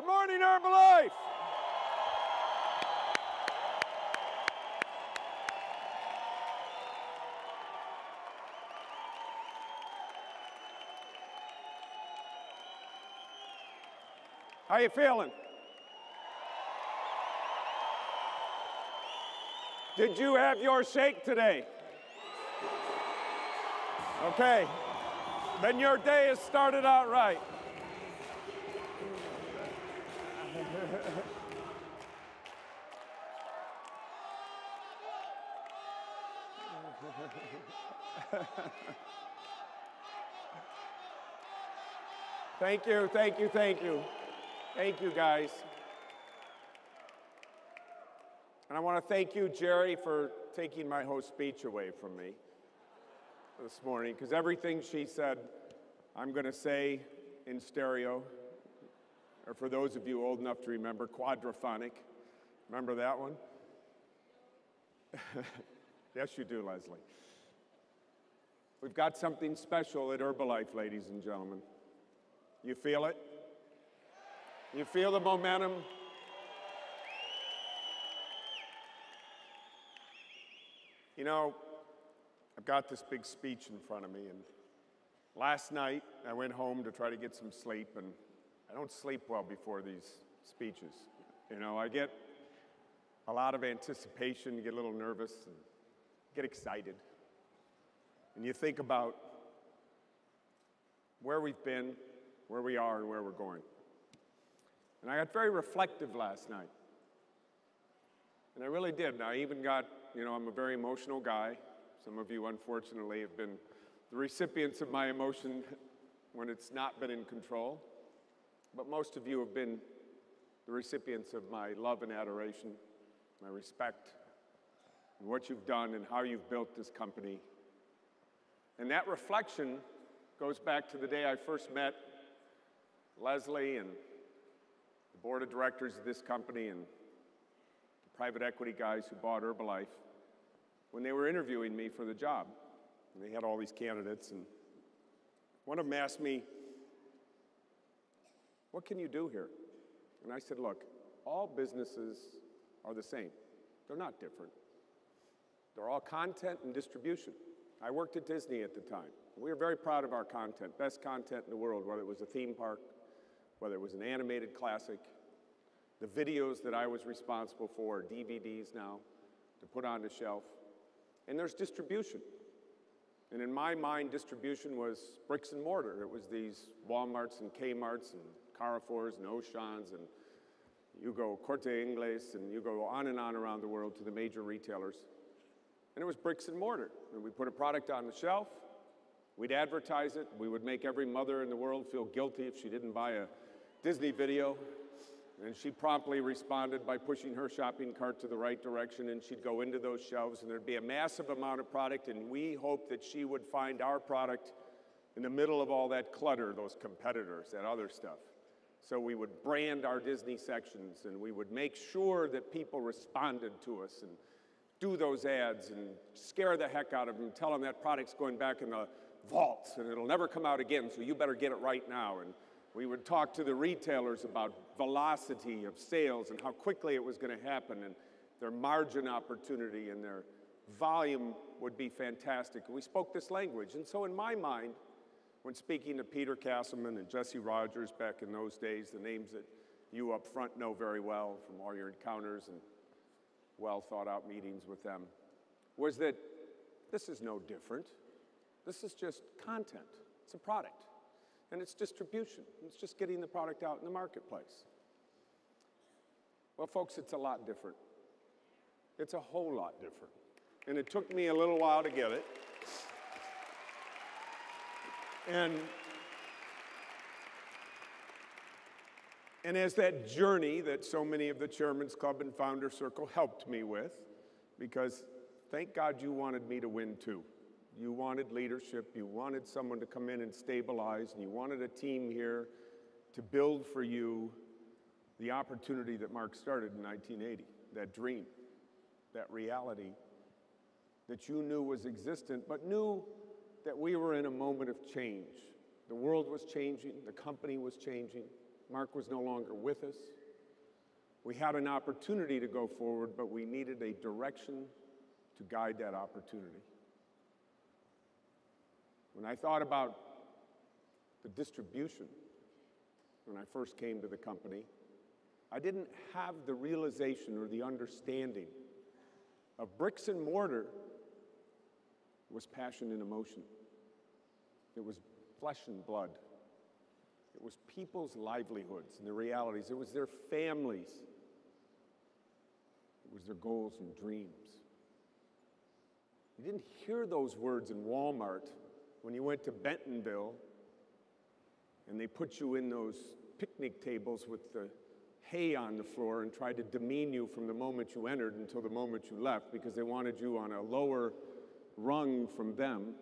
Good morning, Herbalife. How you feeling? Did you have your shake today? Okay. Then your day has started out right. Thank you, thank you, thank you. Thank you, guys. And I want to thank you, Jerry, for taking my whole speech away from me this morning, because everything she said, I'm going to say in stereo, or for those of you old enough to remember, quadraphonic. Remember that one? yes, you do, Leslie. We've got something special at Herbalife, ladies and gentlemen. You feel it? You feel the momentum? You know, I've got this big speech in front of me, and last night I went home to try to get some sleep, and I don't sleep well before these speeches. You know, I get a lot of anticipation, get a little nervous, and get excited. And you think about where we've been, where we are, and where we're going. And I got very reflective last night. And I really did. And I even got, you know, I'm a very emotional guy. Some of you, unfortunately, have been the recipients of my emotion when it's not been in control. But most of you have been the recipients of my love and adoration, my respect, and what you've done and how you've built this company. And that reflection goes back to the day I first met Leslie and the board of directors of this company and the private equity guys who bought Herbalife when they were interviewing me for the job. And they had all these candidates, and one of them asked me, What can you do here? And I said, Look, all businesses are the same, they're not different. They're all content and distribution. I worked at Disney at the time. We were very proud of our content, best content in the world, whether it was a theme park, whether it was an animated classic, the videos that I was responsible for, DVDs now, to put on the shelf. And there's distribution. And in my mind, distribution was bricks and mortar. It was these Walmarts and Kmarts and Carrefours and Auchans and you go Corte Inglés and you go on and on around the world to the major retailers. And it was bricks and mortar. And we put a product on the shelf, we'd advertise it, we would make every mother in the world feel guilty if she didn't buy a Disney video. And she promptly responded by pushing her shopping cart to the right direction, and she'd go into those shelves, and there'd be a massive amount of product, and we hoped that she would find our product in the middle of all that clutter, those competitors, that other stuff. So we would brand our Disney sections, and we would make sure that people responded to us and do those ads and scare the heck out of them, tell them that product's going back in the vaults and it'll never come out again, so you better get it right now. And we would talk to the retailers about velocity of sales and how quickly it was going to happen and their margin opportunity and their volume would be fantastic. We spoke this language. And so, in my mind, when speaking to Peter Castleman and Jesse Rogers back in those days, the names that you up front know very well from all your encounters and well thought out meetings with them, was that this is no different. This is just content, it's a product and it's distribution. It's just getting the product out in the marketplace. Well, folks, it's a lot different. It's a whole lot different. And it took me a little while to get it. And, and as that journey that so many of the Chairman's Club and Founder Circle helped me with, because thank God you wanted me to win too. You wanted leadership, you wanted someone to come in and stabilize, and you wanted a team here to build for you the opportunity that Mark started in 1980, that dream, that reality that you knew was existent, but knew that we were in a moment of change. The world was changing, the company was changing, Mark was no longer with us. We had an opportunity to go forward, but we needed a direction to guide that opportunity. When I thought about the distribution when I first came to the company, I didn't have the realization or the understanding of bricks and mortar was passion and emotion. It was flesh and blood. It was people's livelihoods and their realities. It was their families. It was their goals and dreams. You didn't hear those words in Walmart when you went to Bentonville and they put you in those picnic tables with the hay on the floor and tried to demean you from the moment you entered until the moment you left because they wanted you on a lower rung from them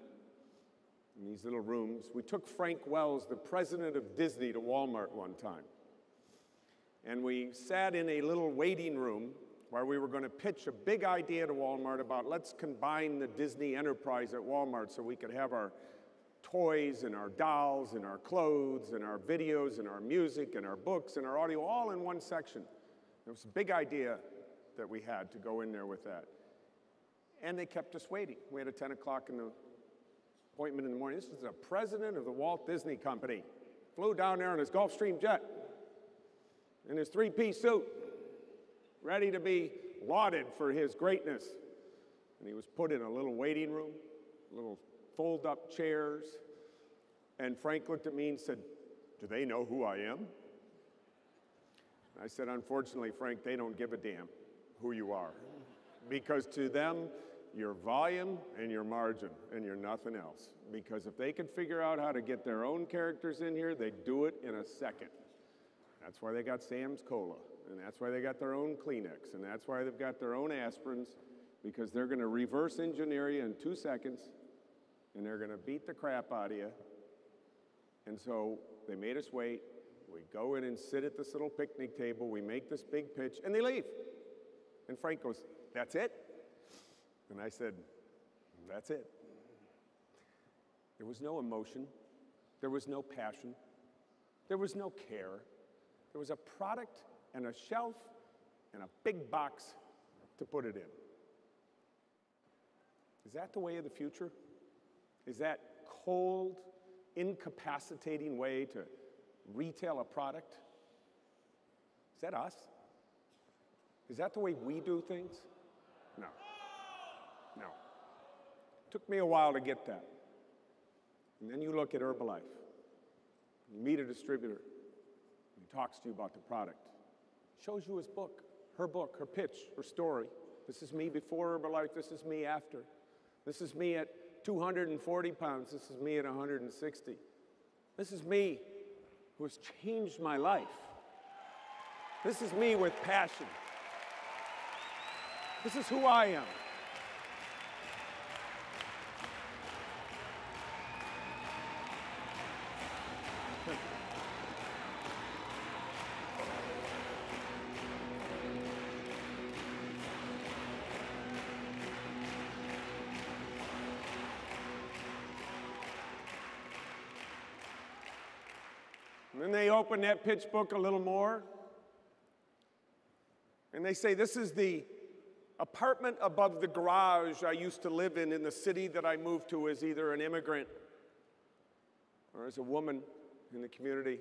in these little rooms. We took Frank Wells, the president of Disney, to Walmart one time. And we sat in a little waiting room where we were going to pitch a big idea to Walmart about let's combine the Disney enterprise at Walmart so we could have our toys and our dolls and our clothes and our videos and our music and our books and our audio all in one section. It was a big idea that we had to go in there with that. And they kept us waiting. We had a 10 o'clock in the appointment in the morning. This is the president of the Walt Disney Company. Flew down there in his Gulfstream jet in his three piece suit, ready to be lauded for his greatness. And he was put in a little waiting room, little fold up chairs. And Frank looked at me and said, Do they know who I am? I said, Unfortunately, Frank, they don't give a damn who you are. Because to them, you're volume and your margin, and you're nothing else. Because if they could figure out how to get their own characters in here, they'd do it in a second. That's why they got Sam's Cola, and that's why they got their own Kleenex, and that's why they've got their own aspirins, because they're going to reverse engineer you in two seconds and they're going to beat the crap out of you. And so they made us wait. We go in and sit at this little picnic table. We make this big pitch, and they leave. And Frank goes, That's it? And I said, That's it. There was no emotion, there was no passion, there was no care. There was a product and a shelf and a big box to put it in. Is that the way of the future? is that cold, incapacitating way to retail a product? Is that us? Is that the way we do things? No. No. It took me a while to get that. And then you look at Herbalife. You meet a distributor. He talks to you about the product. Shows you his book, her book, her pitch, her story. This is me before Herbalife. This is me after. This is me at 240 pounds. This is me at 160. This is me who has changed my life. This is me with passion. This is who I am. And they open that pitch book a little more. And they say, This is the apartment above the garage I used to live in in the city that I moved to as either an immigrant or as a woman in the community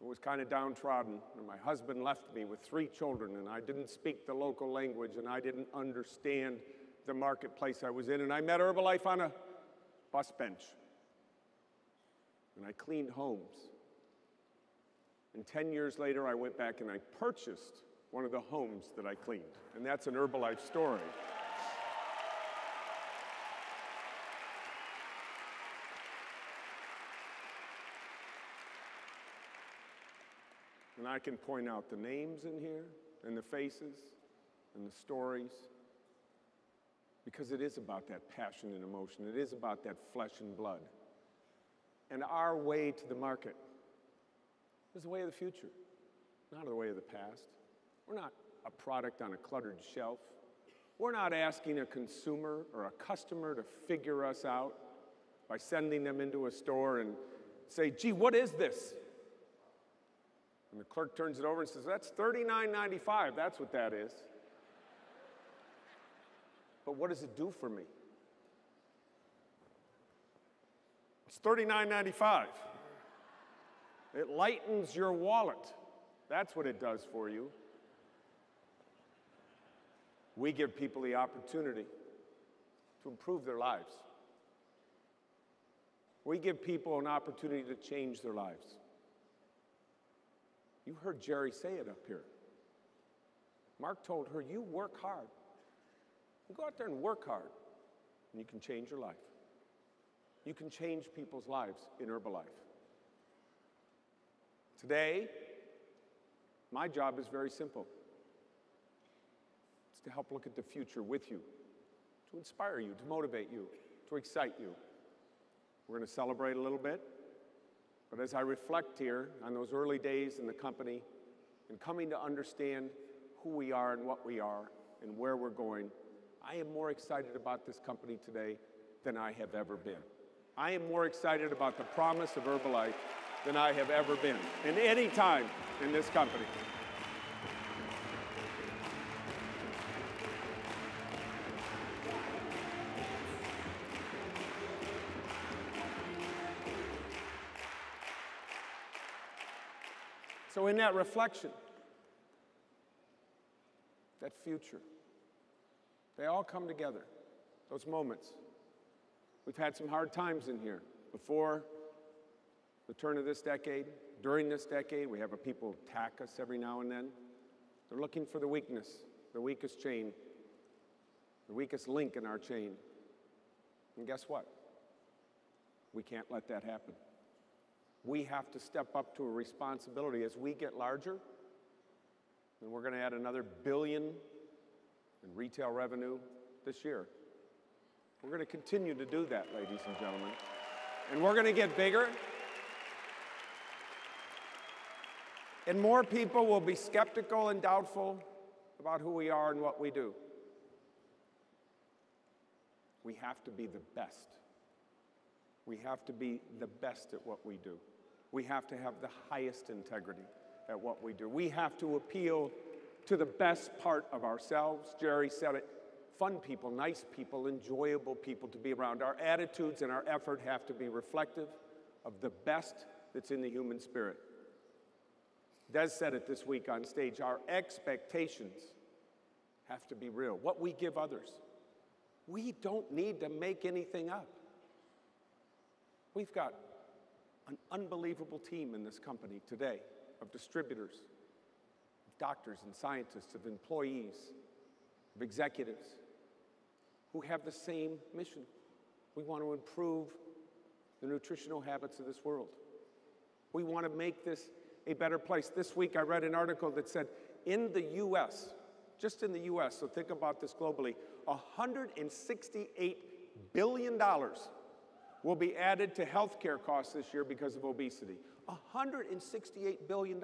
who was kind of downtrodden. And my husband left me with three children, and I didn't speak the local language, and I didn't understand the marketplace I was in. And I met Herbalife on a bus bench. And I cleaned homes. And 10 years later, I went back and I purchased one of the homes that I cleaned. And that's an Herbalife story. And I can point out the names in here and the faces and the stories because it is about that passion and emotion. It is about that flesh and blood. And our way to the market is the way of the future, not the way of the past. We're not a product on a cluttered shelf. We're not asking a consumer or a customer to figure us out by sending them into a store and say, gee, what is this? And the clerk turns it over and says, That's $39.95. That's what that is. But what does it do for me? It's $39.95. It lightens your wallet. That's what it does for you. We give people the opportunity to improve their lives. We give people an opportunity to change their lives. You heard Jerry say it up here. Mark told her, You work hard. You go out there and work hard, and you can change your life. You can change people's lives in Herbalife. Today, my job is very simple it's to help look at the future with you, to inspire you, to motivate you, to excite you. We're going to celebrate a little bit. But as I reflect here on those early days in the company and coming to understand who we are and what we are and where we're going, I am more excited about this company today than I have ever been. I am more excited about the promise of Herbalife than I have ever been in any time in this company. So, in that reflection, that future, they all come together, those moments. We've had some hard times in here before the turn of this decade, during this decade. We have a people attack us every now and then. They're looking for the weakness, the weakest chain, the weakest link in our chain. And guess what? We can't let that happen we have to step up to a responsibility as we get larger. And we're going to add another billion in retail revenue this year. We're going to continue to do that, ladies and gentlemen. And we're going to get bigger. And more people will be skeptical and doubtful about who we are and what we do. We have to be the best. We have to be the best at what we do. We have to have the highest integrity at what we do. We have to appeal to the best part of ourselves. Jerry said it fun people, nice people, enjoyable people to be around. Our attitudes and our effort have to be reflective of the best that's in the human spirit. Des said it this week on stage our expectations have to be real. What we give others, we don't need to make anything up. We've got an unbelievable team in this company today of distributors, of doctors and scientists, of employees, of executives who have the same mission. We want to improve the nutritional habits of this world. We want to make this a better place. This week I read an article that said in the US, just in the US, so think about this globally, $168 billion will be added to healthcare costs this year because of obesity. $168 billion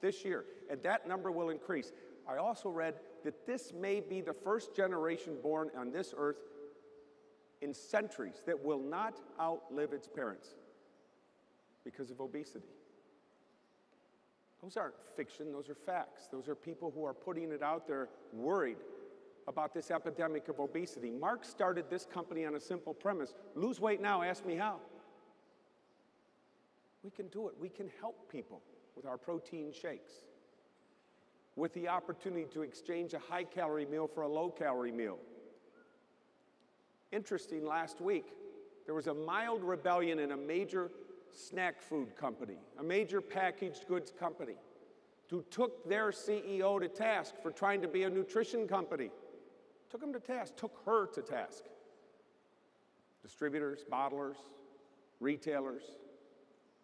this year, and that number will increase. I also read that this may be the first generation born on this earth in centuries that will not outlive its parents because of obesity. Those aren't fiction, those are facts. Those are people who are putting it out there worried about this epidemic of obesity. Mark started this company on a simple premise lose weight now, ask me how. We can do it. We can help people with our protein shakes, with the opportunity to exchange a high calorie meal for a low calorie meal. Interesting, last week, there was a mild rebellion in a major snack food company, a major packaged goods company, who took their CEO to task for trying to be a nutrition company took him to task, took her to task. Distributors, bottlers, retailers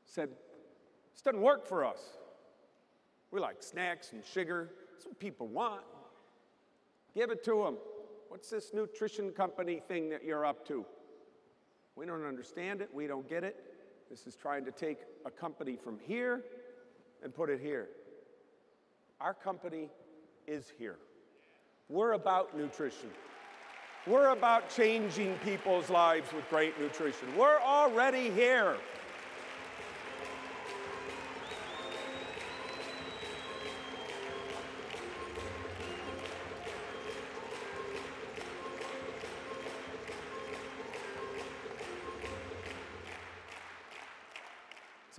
said, This doesn't work for us. We like snacks and sugar. That's what people want. Give it to them. What's this nutrition company thing that you're up to? We don't understand it. We don't get it. This is trying to take a company from here and put it here. Our company is here. We're about nutrition. We're about changing people's lives with great nutrition. We're already here.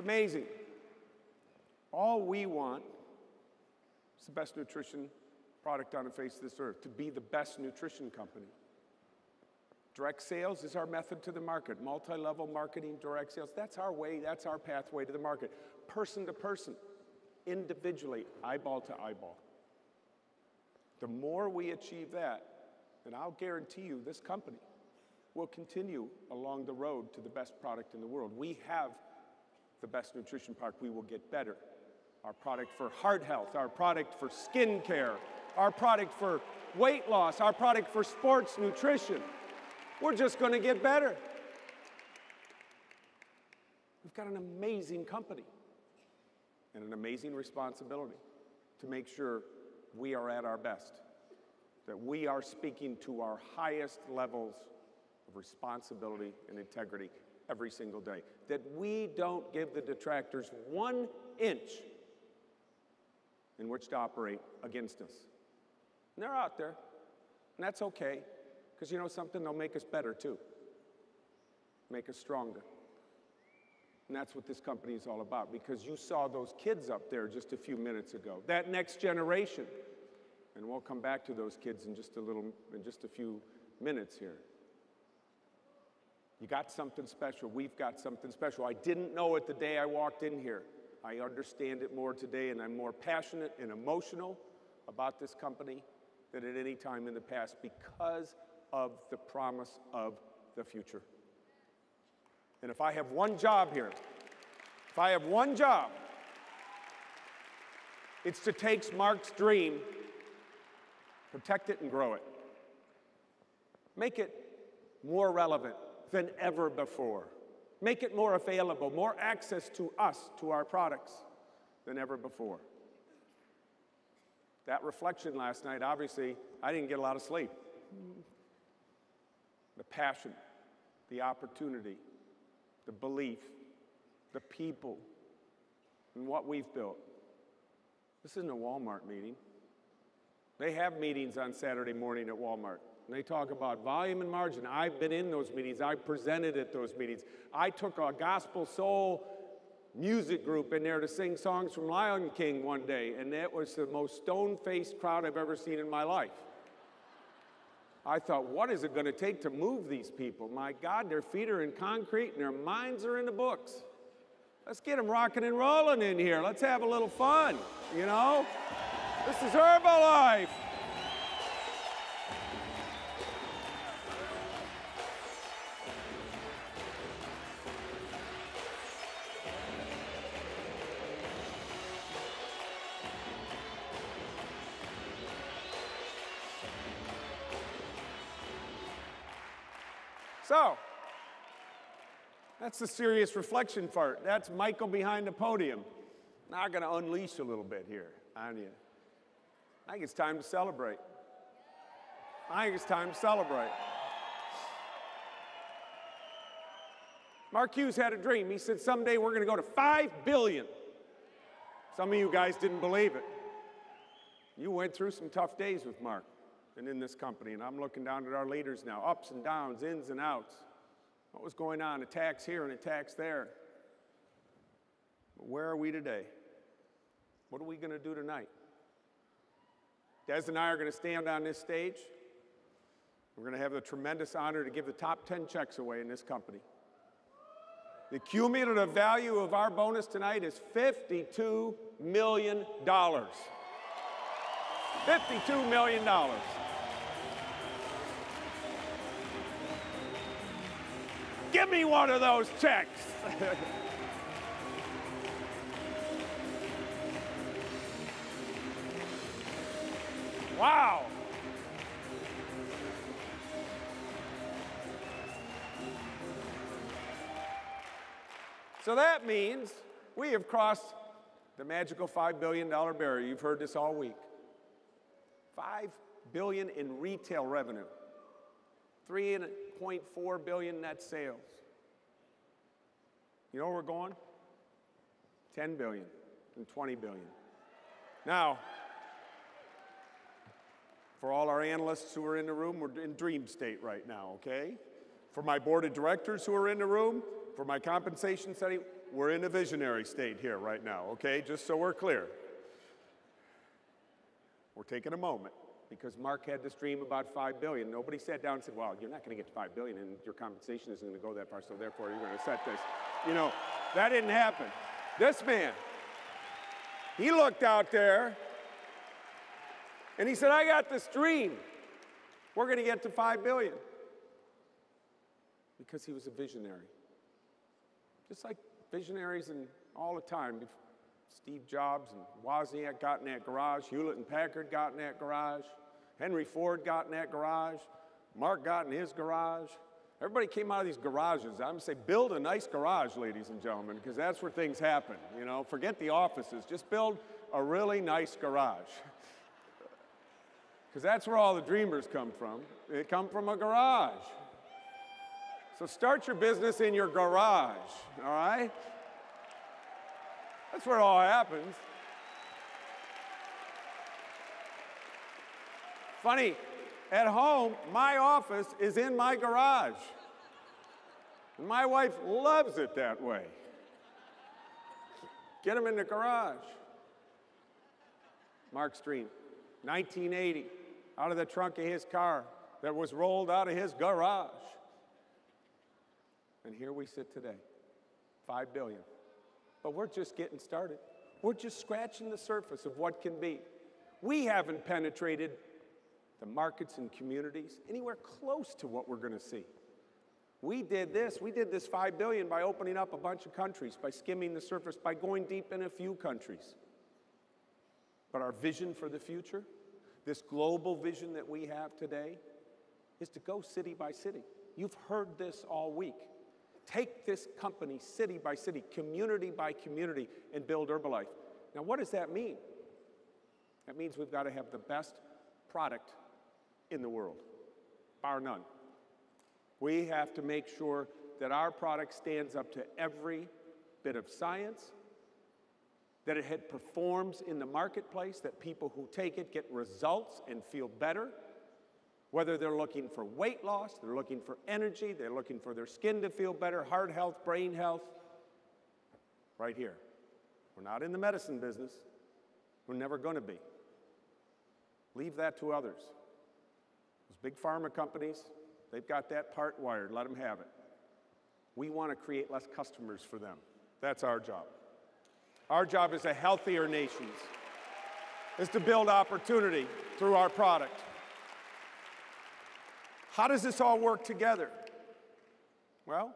Amazing. All we want is the best nutrition product on the face of this earth, to be the best nutrition company. Direct sales is our method to the market. Multi level marketing, direct sales. That's our way, that's our pathway to the market. Person to person, individually, eyeball to eyeball. The more we achieve that, and I'll guarantee you this company will continue along the road to the best product in the world. We have the best nutrition product. We will get better. Our product for heart health, our product for skin care, our product for weight loss, our product for sports nutrition. We're just going to get better. We've got an amazing company and an amazing responsibility to make sure we are at our best, that we are speaking to our highest levels of responsibility and integrity every single day, that we don't give the detractors one inch in which to operate against us. And they're out there, and that's okay, because you know something? They'll make us better too, make us stronger. And that's what this company is all about because you saw those kids up there just a few minutes ago. That next generation. And we'll come back to those kids in just a little in just a few minutes here. You got something special. We've got something special. I didn't know it the day I walked in here. I understand it more today and I'm more passionate and emotional about this company than at any time in the past because of the promise of the future. And if I have one job here, if I have one job, it's to take Mark's dream, protect it, and grow it. Make it more relevant than ever before. Make it more available, more access to us, to our products than ever before. That reflection last night, obviously, I didn't get a lot of sleep. The passion, the opportunity, the belief, the people, and what we've built. This isn't a Walmart meeting. They have meetings on Saturday morning at Walmart. And they talk about volume and margin. I've been in those meetings. I presented at those meetings. I took a gospel soul music group in there to sing songs from Lion King one day, and it was the most stone faced crowd I've ever seen in my life. I thought, what is it going to take to move these people? My God, their feet are in concrete and their minds are in the books. Let's get them rocking and rolling in here. Let's have a little fun, you know? This is Herbalife. So, that's the serious reflection part. That's Michael behind the podium. Now I'm going to unleash a little bit here on you. I think it's time to celebrate. I think it's time to celebrate. Mark Hughes had a dream. He said, someday we're going to go to 5 billion. Some of you guys didn't believe it. You went through some tough days with Mark and in this company. And I'm looking down at our leaders now ups and downs, ins and outs. What was going on? Attacks here and attacks there. But where are we today? What are we going to do tonight? Des and I are going to stand on this stage. We're going to have the tremendous honor to give the top 10 checks away in this company. The cumulative value of our bonus tonight is $52 million. $52 million. Give me one of those checks. wow. So that means we have crossed the magical $5 billion barrier. You've heard this all week. 5 billion in retail revenue. 3.4 billion net sales. You know where we're going? 10 billion and 20 billion. Now, for all our analysts who are in the room, we're in dream state right now, okay? For my board of directors who are in the room, for my compensation study, we're in a visionary state here right now, okay? Just so we're clear. We're taking a moment because Mark had this dream about 5 billion. Nobody sat down and said, well, you're not going to get to 5 billion and your compensation isn't going to go that far, so therefore you're going to set this. You know, that didn't happen. This man, he looked out there and he said, I got this dream. We're going to get to 5 billion. Because he was a visionary. Just like visionaries and all the time. Steve Jobs and Wozniak got in that garage. Hewlett and Packard got in that garage. Henry Ford got in that garage. Mark got in his garage. Everybody came out of these garages. I'm to say, build a nice garage, ladies and gentlemen, because that's where things happen. You know, forget the offices. Just build a really nice garage. Because that's where all the dreamers come from. They come from a garage. So start your business in your garage, all right? That's where it all happens. Funny, at home, my office is in my garage. And my wife loves it that way. Get them in the garage. Mark Stream, 1980, out of the trunk of his car that was rolled out of his garage. And here we sit today, 5 billion. But we're just getting started. We're just scratching the surface of what can be. We haven't penetrated the markets and communities anywhere close to what we're going to see. We did this, we did this 5 billion by opening up a bunch of countries, by skimming the surface, by going deep in a few countries. But our vision for the future, this global vision that we have today, is to go city by city. You've heard this all week. Take this company city by city, community by community, and build Herbalife. Now, what does that mean? That means we've got to have the best product in the world, bar none. We have to make sure that our product stands up to every bit of science, that it performs in the marketplace, that people who take it get results and feel better, whether they're looking for weight loss, they're looking for energy, they're looking for their skin to feel better, heart health, brain health. Right here. We're not in the medicine business. We're never going to be. Leave that to others. Those big pharma companies, they've got that part wired. Let them have it. We want to create less customers for them. That's our job. Our job as a healthier nations is to build opportunity through our product. How does this all work together? Well,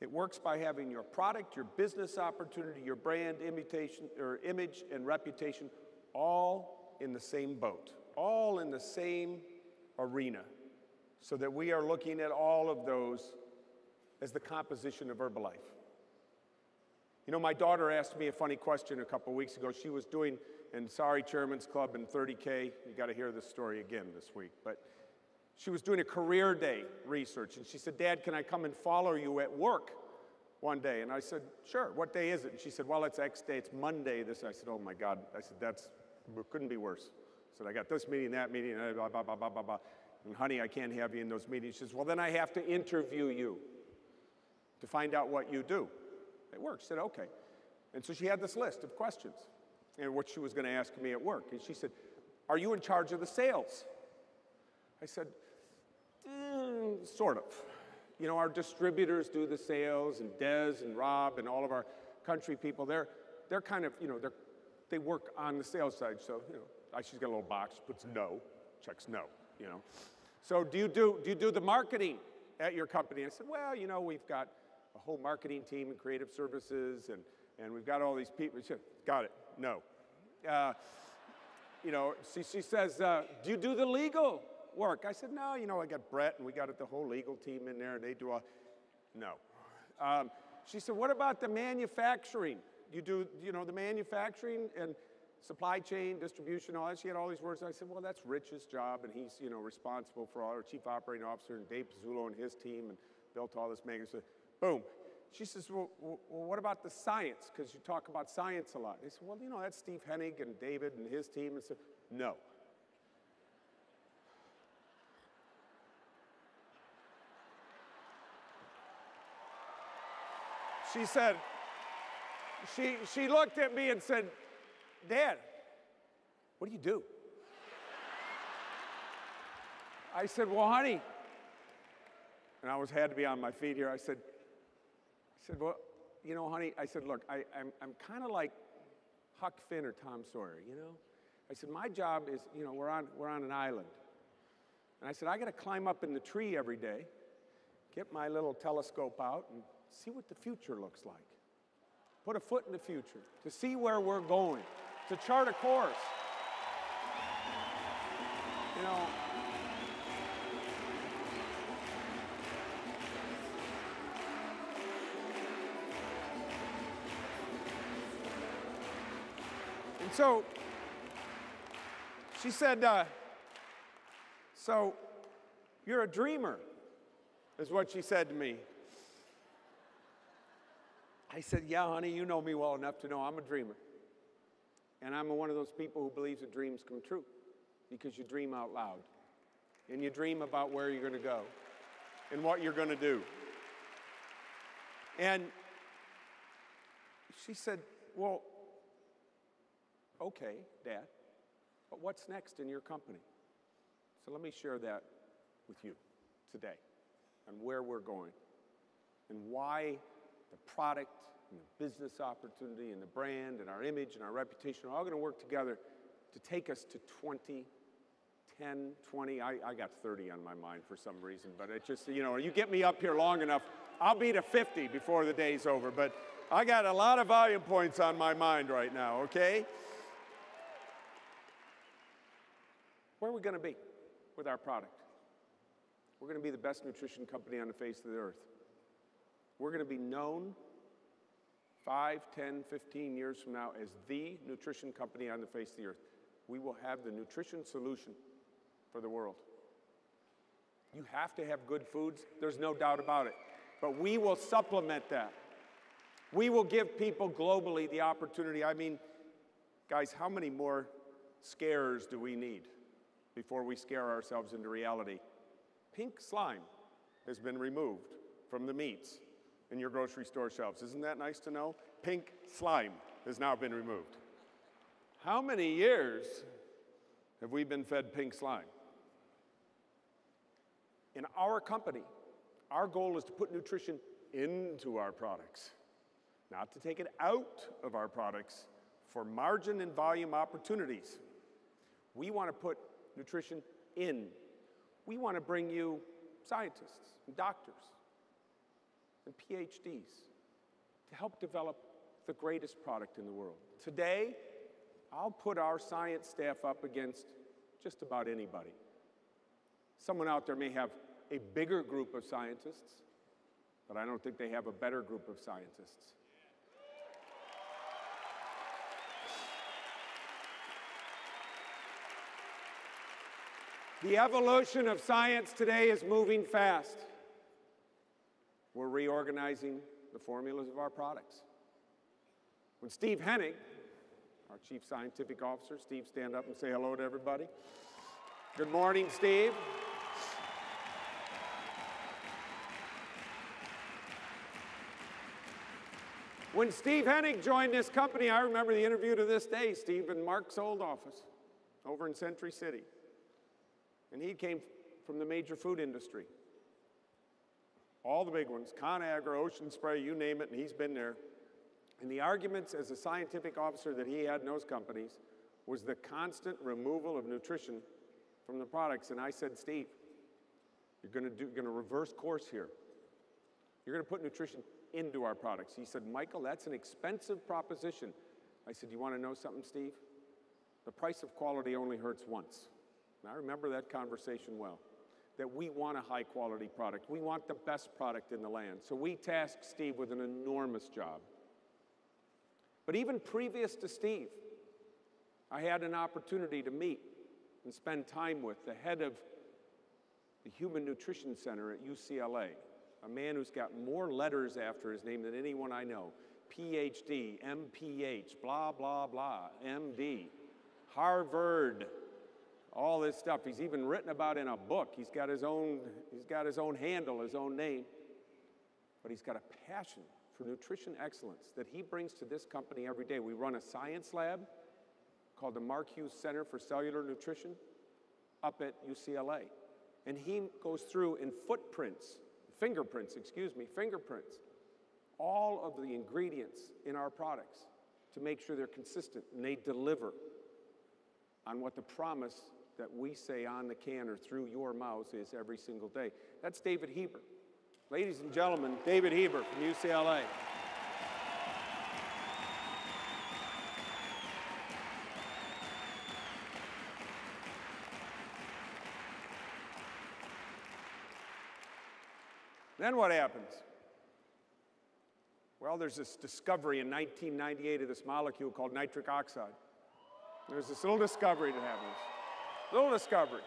it works by having your product, your business opportunity, your brand, imitation, or image, and reputation all in the same boat, all in the same arena, so that we are looking at all of those as the composition of Herbalife. You know, my daughter asked me a funny question a couple weeks ago. She was doing in Sorry Chairman's Club in 30K. You got to hear this story again this week. But she was doing a career day research, and she said, Dad, can I come and follow you at work one day? And I said, Sure, what day is it? And she said, Well, it's X day, it's Monday. This, I said, Oh my God. I said, That's, couldn't be worse. I said, I got this meeting, that meeting, blah, blah, blah, blah, blah, blah. And honey, I can't have you in those meetings. She says, Well, then I have to interview you to find out what you do. It worked. I said, Okay. And so she had this list of questions and what she was going to ask me at work. And she said, Are you in charge of the sales? I said, Mm, sort of. You know, our distributors do the sales, and Des and Rob and all of our country people, they're, they're kind of, you know, they're, they work on the sales side. So, you know, she's got a little box, puts no, checks no, you know. So do you do, do you do the marketing at your company? I said, well, you know, we've got a whole marketing team and creative services, and, and we've got all these people. She said, got it, no. Uh, you know, she, she says, uh, do you do the legal? Work? I said, no, you know, I got Brett and we got the whole legal team in there and they do all, no. Um, she said, what about the manufacturing? You do, you know, the manufacturing and supply chain, distribution, all that. She had all these words. I said, well, that's Rich's job and he's, you know, responsible for all our chief operating officer and Dave Pezzullo and his team and built all this magazine. Boom. She says, well, well, what about the science? Because you talk about science a lot. I said, well, you know, that's Steve Henig and David and his team. And said, no. She said, she, she looked at me and said, Dad, what do you do? I said, Well, honey, and I was had to be on my feet here. I said, I said, Well, you know, honey, I said, look, I, I'm, I'm kind of like Huck Finn or Tom Sawyer, you know? I said, my job is, you know, we're on, we're on an island. And I said, I got to climb up in the tree every day, get my little telescope out, and see what the future looks like. Put a foot in the future to see where we're going, to chart a course. You know, and so she said, uh, So you're a dreamer, is what she said to me. I said, Yeah, honey, you know me well enough to know I'm a dreamer. And I'm one of those people who believes that dreams come true because you dream out loud and you dream about where you're going to go and what you're going to do. And she said, Well, okay, Dad, but what's next in your company? So let me share that with you today and where we're going and why the product and the business opportunity and the brand and our image and our reputation are all going to work together to take us to 20, 10, 20. I, I got 30 on my mind for some reason, but it just, you know, you get me up here long enough, I'll be to 50 before the day's over. But I got a lot of volume points on my mind right now, okay? Where are we going to be with our product? We're going to be the best nutrition company on the face of the earth. We're going to be known 5, 10, 15 years from now as the nutrition company on the face of the earth. We will have the nutrition solution for the world. You have to have good foods, there's no doubt about it. But we will supplement that. We will give people globally the opportunity. I mean, guys, how many more scares do we need before we scare ourselves into reality? Pink slime has been removed from the meats in your grocery store shelves. Isn't that nice to know? Pink slime has now been removed. How many years have we been fed pink slime? In our company, our goal is to put nutrition into our products, not to take it out of our products for margin and volume opportunities. We want to put nutrition in. We want to bring you scientists and doctors and PhDs to help develop the greatest product in the world. Today, I'll put our science staff up against just about anybody. Someone out there may have a bigger group of scientists, but I don't think they have a better group of scientists. The evolution of science today is moving fast. We're reorganizing the formulas of our products. When Steve Henig, our Chief Scientific Officer, Steve, stand up and say hello to everybody. Good morning, Steve. When Steve Henig joined this company, I remember the interview to this day, Steve in Mark's old office over in Century City. And he came from the major food industry. All the big ones, ConAgra, Ocean Spray, you name it, and he's been there. And the arguments as a scientific officer that he had in those companies was the constant removal of nutrition from the products. And I said, Steve, you're going to do, going to reverse course here. You're going to put nutrition into our products. He said, Michael, that's an expensive proposition. I said, You want to know something, Steve? The price of quality only hurts once. And I remember that conversation well. That we want a high quality product. We want the best product in the land. So we tasked Steve with an enormous job. But even previous to Steve, I had an opportunity to meet and spend time with the head of the Human Nutrition Center at UCLA, a man who's got more letters after his name than anyone I know PhD, MPH, blah, blah, blah, MD, Harvard, all this stuff. He's even written about in a book. He's got his own, he's got his own handle, his own name. But he's got a passion for nutrition excellence that he brings to this company every day. We run a science lab called the Mark Hughes Center for Cellular Nutrition up at UCLA. And he goes through in footprints, fingerprints, excuse me, fingerprints, all of the ingredients in our products to make sure they're consistent and they deliver on what the promise that we say on the can or through your mouths is every single day. That's David Heber. Ladies and gentlemen, David Heber from UCLA. Then what happens? Well, there's this discovery in 1998 of this molecule called nitric oxide. There's this little discovery that happens. Little discovery.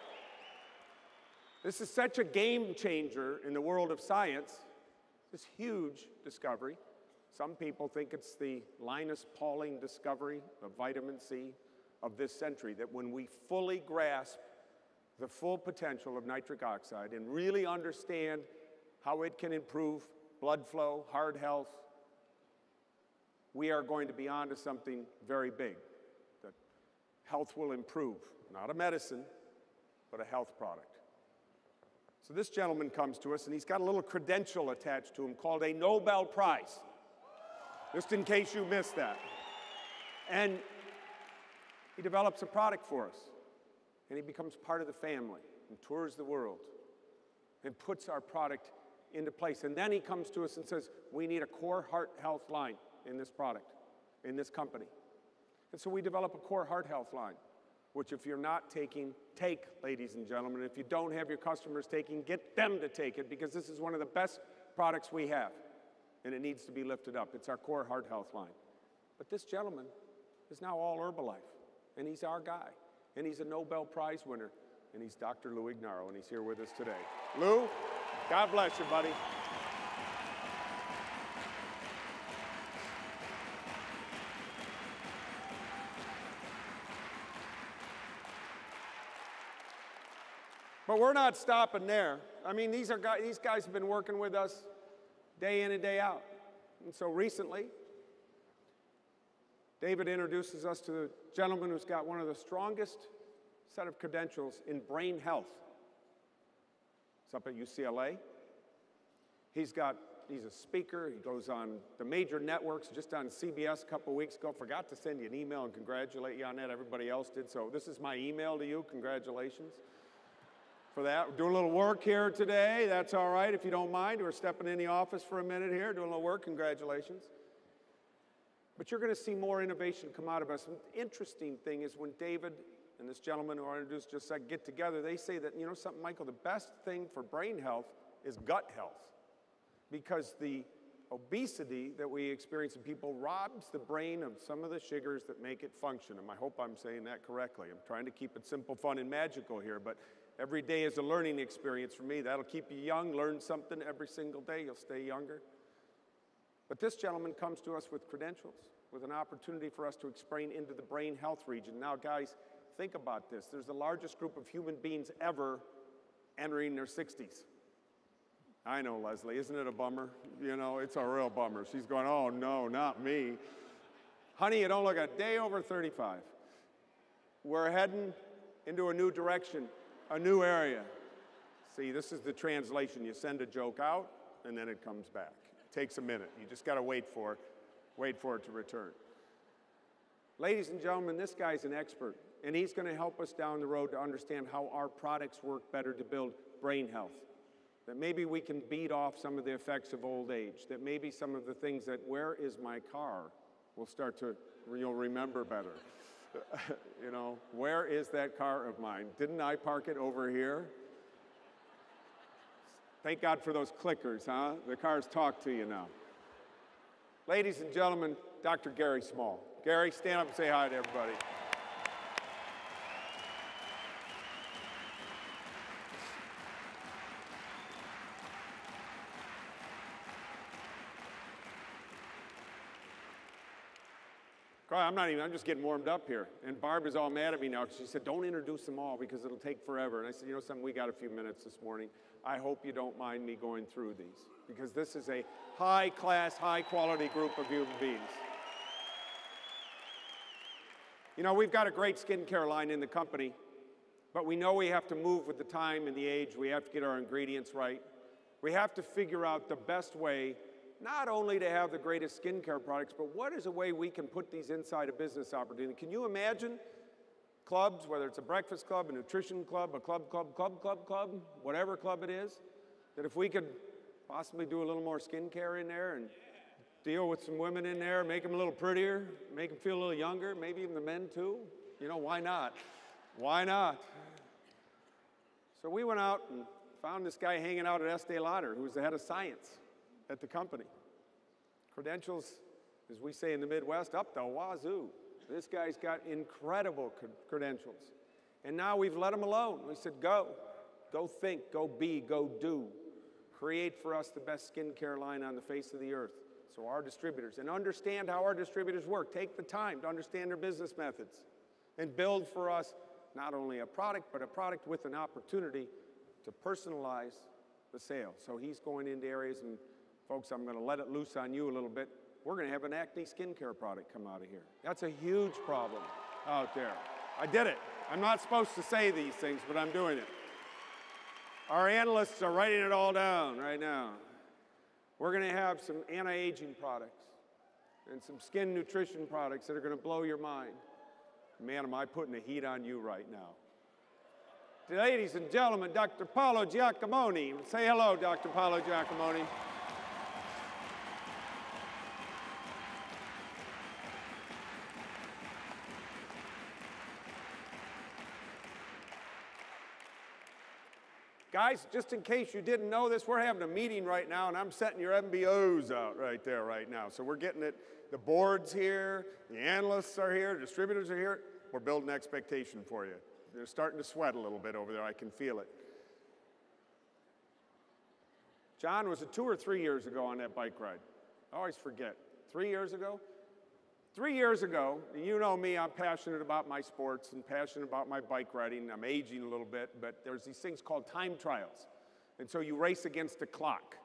This is such a game changer in the world of science, this huge discovery. Some people think it's the Linus Pauling discovery of vitamin C of this century, that when we fully grasp the full potential of nitric oxide and really understand how it can improve blood flow, heart health, we are going to be on to something very big. Health will improve, not a medicine, but a health product. So this gentleman comes to us and he's got a little credential attached to him called a Nobel Prize. Just in case you missed that. And he develops a product for us. And he becomes part of the family and tours the world and puts our product into place. And then he comes to us and says, We need a core heart health line in this product, in this company. And so we develop a core heart health line, which if you're not taking, take, ladies and gentlemen. If you don't have your customers taking, get them to take it because this is one of the best products we have. And it needs to be lifted up. It's our core heart health line. But this gentleman is now all Herbalife, and he's our guy. And he's a Nobel Prize winner, and he's Dr. Lou Ignarro, and he's here with us today. Lou, God bless you, buddy. But we're not stopping there. I mean, these, are guys, these guys have been working with us day in and day out. And so recently, David introduces us to the gentleman who's got one of the strongest set of credentials in brain health. It's up at UCLA. He's got he's a speaker. He goes on the major networks, just on CBS a couple weeks ago. Forgot to send you an email and congratulate you on that. Everybody else did. So this is my email to you. Congratulations for that. We're doing a little work here today. That's all right if you don't mind. We're stepping in the office for a minute here, doing a little work. Congratulations. But you're going to see more innovation come out of us. The interesting thing is when David and this gentleman who I introduced just said get together, they say that, you know something, Michael, the best thing for brain health is gut health. Because the obesity that we experience in people robs the brain of some of the sugars that make it function. And I hope I'm saying that correctly. I'm trying to keep it simple, fun, and magical here, but every day is a learning experience for me. That'll keep you young, learn something every single day, you'll stay younger. But this gentleman comes to us with credentials, with an opportunity for us to explain into the brain health region. Now, guys, think about this. There's the largest group of human beings ever entering their 60s. I know, Leslie, isn't it a bummer? You know, it's a real bummer. She's going, oh no, not me. Honey, you don't look a day over 35. We're heading into a new direction, a new area. See, this is the translation. You send a joke out, and then it comes back. It takes a minute. You just got to wait for it, wait for it to return. Ladies and gentlemen, this guy's an expert, and he's going to help us down the road to understand how our products work better to build brain health that maybe we can beat off some of the effects of old age, that maybe some of the things that, where is my car, will start to, you'll remember better. you know, where is that car of mine? Didn't I park it over here? Thank God for those clickers, huh? The cars talk to you now. Ladies and gentlemen, Dr. Gary Small. Gary, stand up and say hi to everybody. I'm not even, I'm just getting warmed up here. And Barb is all mad at me now because she said, don't introduce them all because it'll take forever. And I said, you know something, we got a few minutes this morning. I hope you don't mind me going through these because this is a high class, high quality group of human beings. You know, we've got a great skincare line in the company, but we know we have to move with the time and the age. We have to get our ingredients right. We have to figure out the best way not only to have the greatest skincare products, but what is a way we can put these inside a business opportunity? Can you imagine clubs, whether it's a breakfast club, a nutrition club, a club, club, club, club, club, whatever club it is, that if we could possibly do a little more skincare in there and deal with some women in there, make them a little prettier, make them feel a little younger, maybe even the men too. You know, why not? Why not? So we went out and found this guy hanging out at Estee Lauder, who was the head of science at the company. Credentials, as we say in the Midwest, up the wazoo. This guy's got incredible credentials. And now we've let him alone. We said, go, go think, go be, go do. Create for us the best skincare line on the face of the earth. So, our distributors, and understand how our distributors work. Take the time to understand their business methods and build for us not only a product, but a product with an opportunity to personalize the sale. So, he's going into areas, and folks, I'm going to let it loose on you a little bit we're going to have an acne skincare product come out of here. That's a huge problem out there. I did it. I'm not supposed to say these things, but I'm doing it. Our analysts are writing it all down right now. We're going to have some anti aging products and some skin nutrition products that are going to blow your mind. Man, am I putting the heat on you right now. Ladies and gentlemen, Dr. Paolo Giacomoni. Say hello, Dr. Paolo Giacomoni. Guys, just in case you didn't know this, we're having a meeting right now, and I'm setting your MBOs out right there right now. So we're getting it. The board's here, the analysts are here, distributors are here. We're building expectation for you. They're starting to sweat a little bit over there. I can feel it. John, was it two or three years ago on that bike ride? I always forget. Three years ago? Three years ago, you know me, I'm passionate about my sports and passionate about my bike riding. I'm aging a little bit, but there's these things called time trials. And so you race against the clock.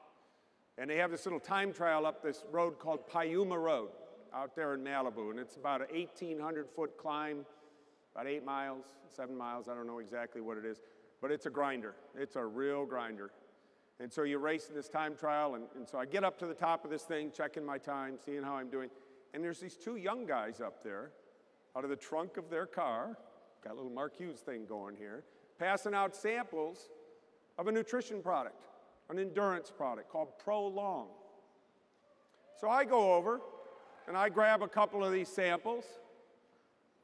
And they have this little time trial up this road called Piuma Road out there in Malibu. And it's about an 1,800 foot climb, about eight miles, seven miles, I don't know exactly what it is. But it's a grinder. It's a real grinder. And so you race in this time trial. And, and so I get up to the top of this thing, checking my time, seeing how I'm doing. And there's these two young guys up there out of the trunk of their car, got a little Mark Hughes thing going here, passing out samples of a nutrition product, an endurance product called Prolong. So I go over and I grab a couple of these samples,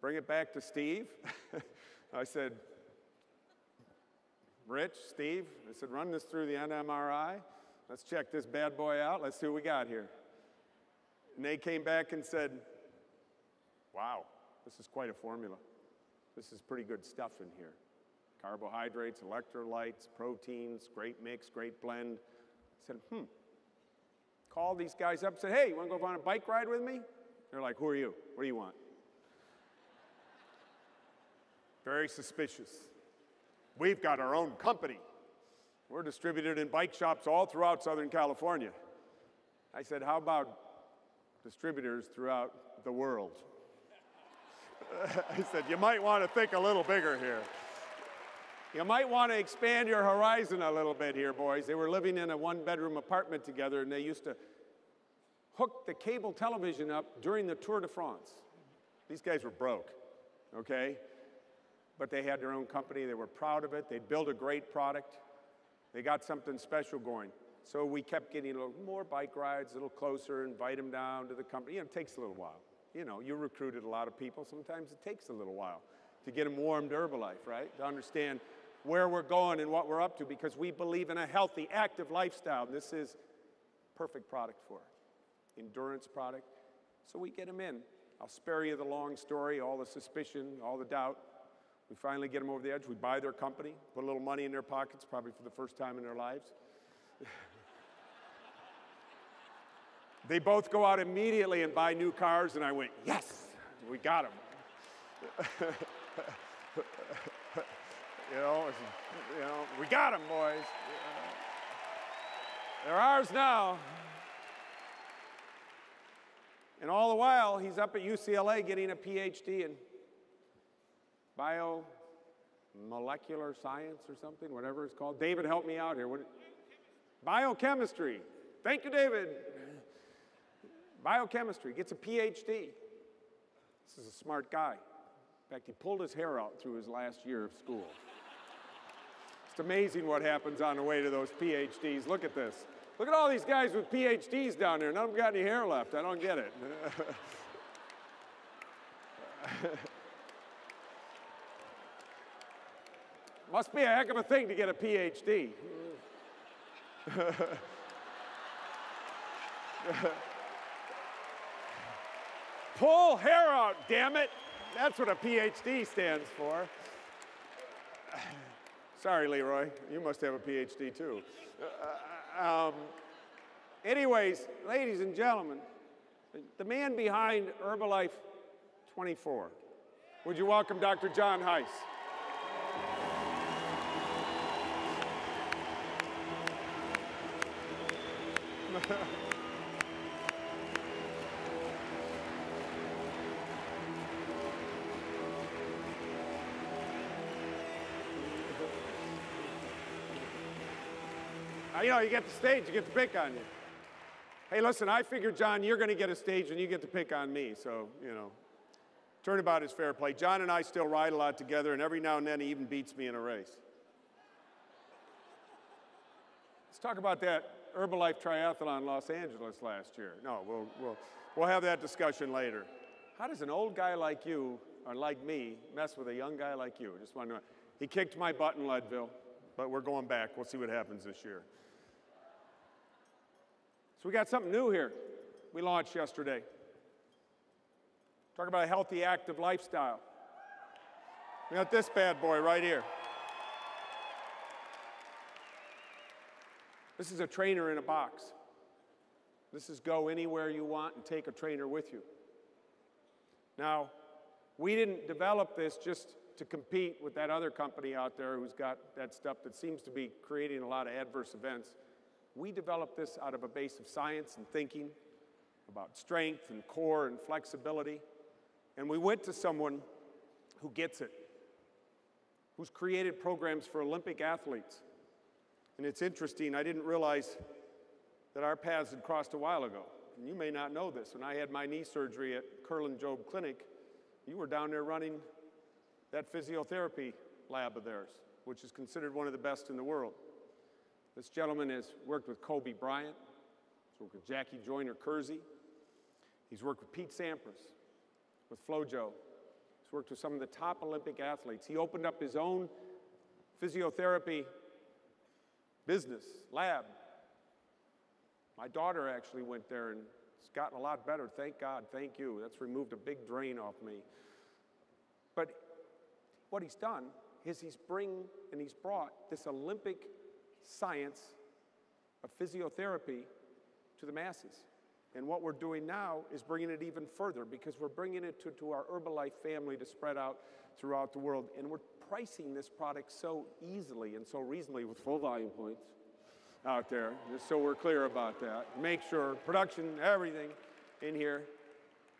bring it back to Steve. I said, Rich, Steve, I said, run this through the NMRI. Let's check this bad boy out. Let's see what we got here. And they came back and said, Wow, this is quite a formula. This is pretty good stuff in here. Carbohydrates, electrolytes, proteins, great mix, great blend. I said, hmm. Called these guys up, and said, hey, you want to go on a bike ride with me? They're like, who are you? What do you want? Very suspicious. We've got our own company. We're distributed in bike shops all throughout Southern California. I said, how about distributors throughout the world. I said, you might want to think a little bigger here. You might want to expand your horizon a little bit here, boys. They were living in a one bedroom apartment together and they used to hook the cable television up during the Tour de France. These guys were broke, okay? But they had their own company. They were proud of it. They'd built a great product. They got something special going. So we kept getting a little more bike rides, a little closer, invite them down to the company. You know, it takes a little while. You know, you recruited a lot of people. Sometimes it takes a little while to get them warmed to Herbalife, right? To understand where we're going and what we're up to because we believe in a healthy, active lifestyle. This is perfect product for it. Endurance product. So we get them in. I'll spare you the long story, all the suspicion, all the doubt. We finally get them over the edge. We buy their company, put a little money in their pockets, probably for the first time in their lives. They both go out immediately and buy new cars, and I went, yes, We got them. you know, you know, we got them, boys. They're ours now. And all the while, he's up at UCLA getting a PhD in biomolecular science or something, whatever it's called. David, help me out here. What, biochemistry. Thank you, David. Biochemistry, gets a PhD. This is a smart guy. In fact, he pulled his hair out through his last year of school. It's amazing what happens on the way to those PhDs. Look at this. Look at all these guys with PhDs down there. None of them got any hair left. I don't get it. Must be a heck of a thing to get a PhD. Pull hair out, damn it. That's what a PhD stands for. Sorry, Leroy. You must have a PhD too. Uh, um, anyways, ladies and gentlemen, the man behind Herbalife 24. Would you welcome Dr. John Heber? Uh, you know, you get the stage, you get to pick on you. Hey, listen, I figure, John, you're going to get a stage and you get to pick on me. So, you know, turnabout is fair play. John and I still ride a lot together, and every now and then he even beats me in a race. Let's talk about that Herbalife Triathlon in Los Angeles last year. No, we'll, we'll, we'll have that discussion later. How does an old guy like you, or like me, mess with a young guy like you? I Just want to know. He kicked my butt in Leadville, but we're going back. We'll see what happens this year. So we got something new here we launched yesterday. Talk about a healthy, active lifestyle. We got this bad boy right here. This is a trainer in a box. This is go anywhere you want and take a trainer with you. Now, we didn't develop this just to compete with that other company out there who's got that stuff that seems to be creating a lot of adverse events. We developed this out of a base of science and thinking about strength and core and flexibility. And we went to someone who gets it, who's created programs for Olympic athletes. And it's interesting, I didn't realize that our paths had crossed a while ago. And you may not know this. When I had my knee surgery at Kerlan Jobe Clinic, you were down there running that physiotherapy lab of theirs, which is considered one of the best in the world. This gentleman has worked with Kobe Bryant, he's worked with Jackie Joyner Kersee, he's worked with Pete Sampras, with FloJo. He's worked with some of the top Olympic athletes. He opened up his own physiotherapy business, lab. My daughter actually went there and it's gotten a lot better. Thank God, thank you. That's removed a big drain off me. But what he's done is he's bring and he's brought this Olympic science of physiotherapy to the masses. And what we're doing now is bringing it even further because we're bringing it to, to our Herbalife family to spread out throughout the world. And we're pricing this product so easily and so reasonably with full volume points out there, just so we're clear about that. Make sure production, everything in here.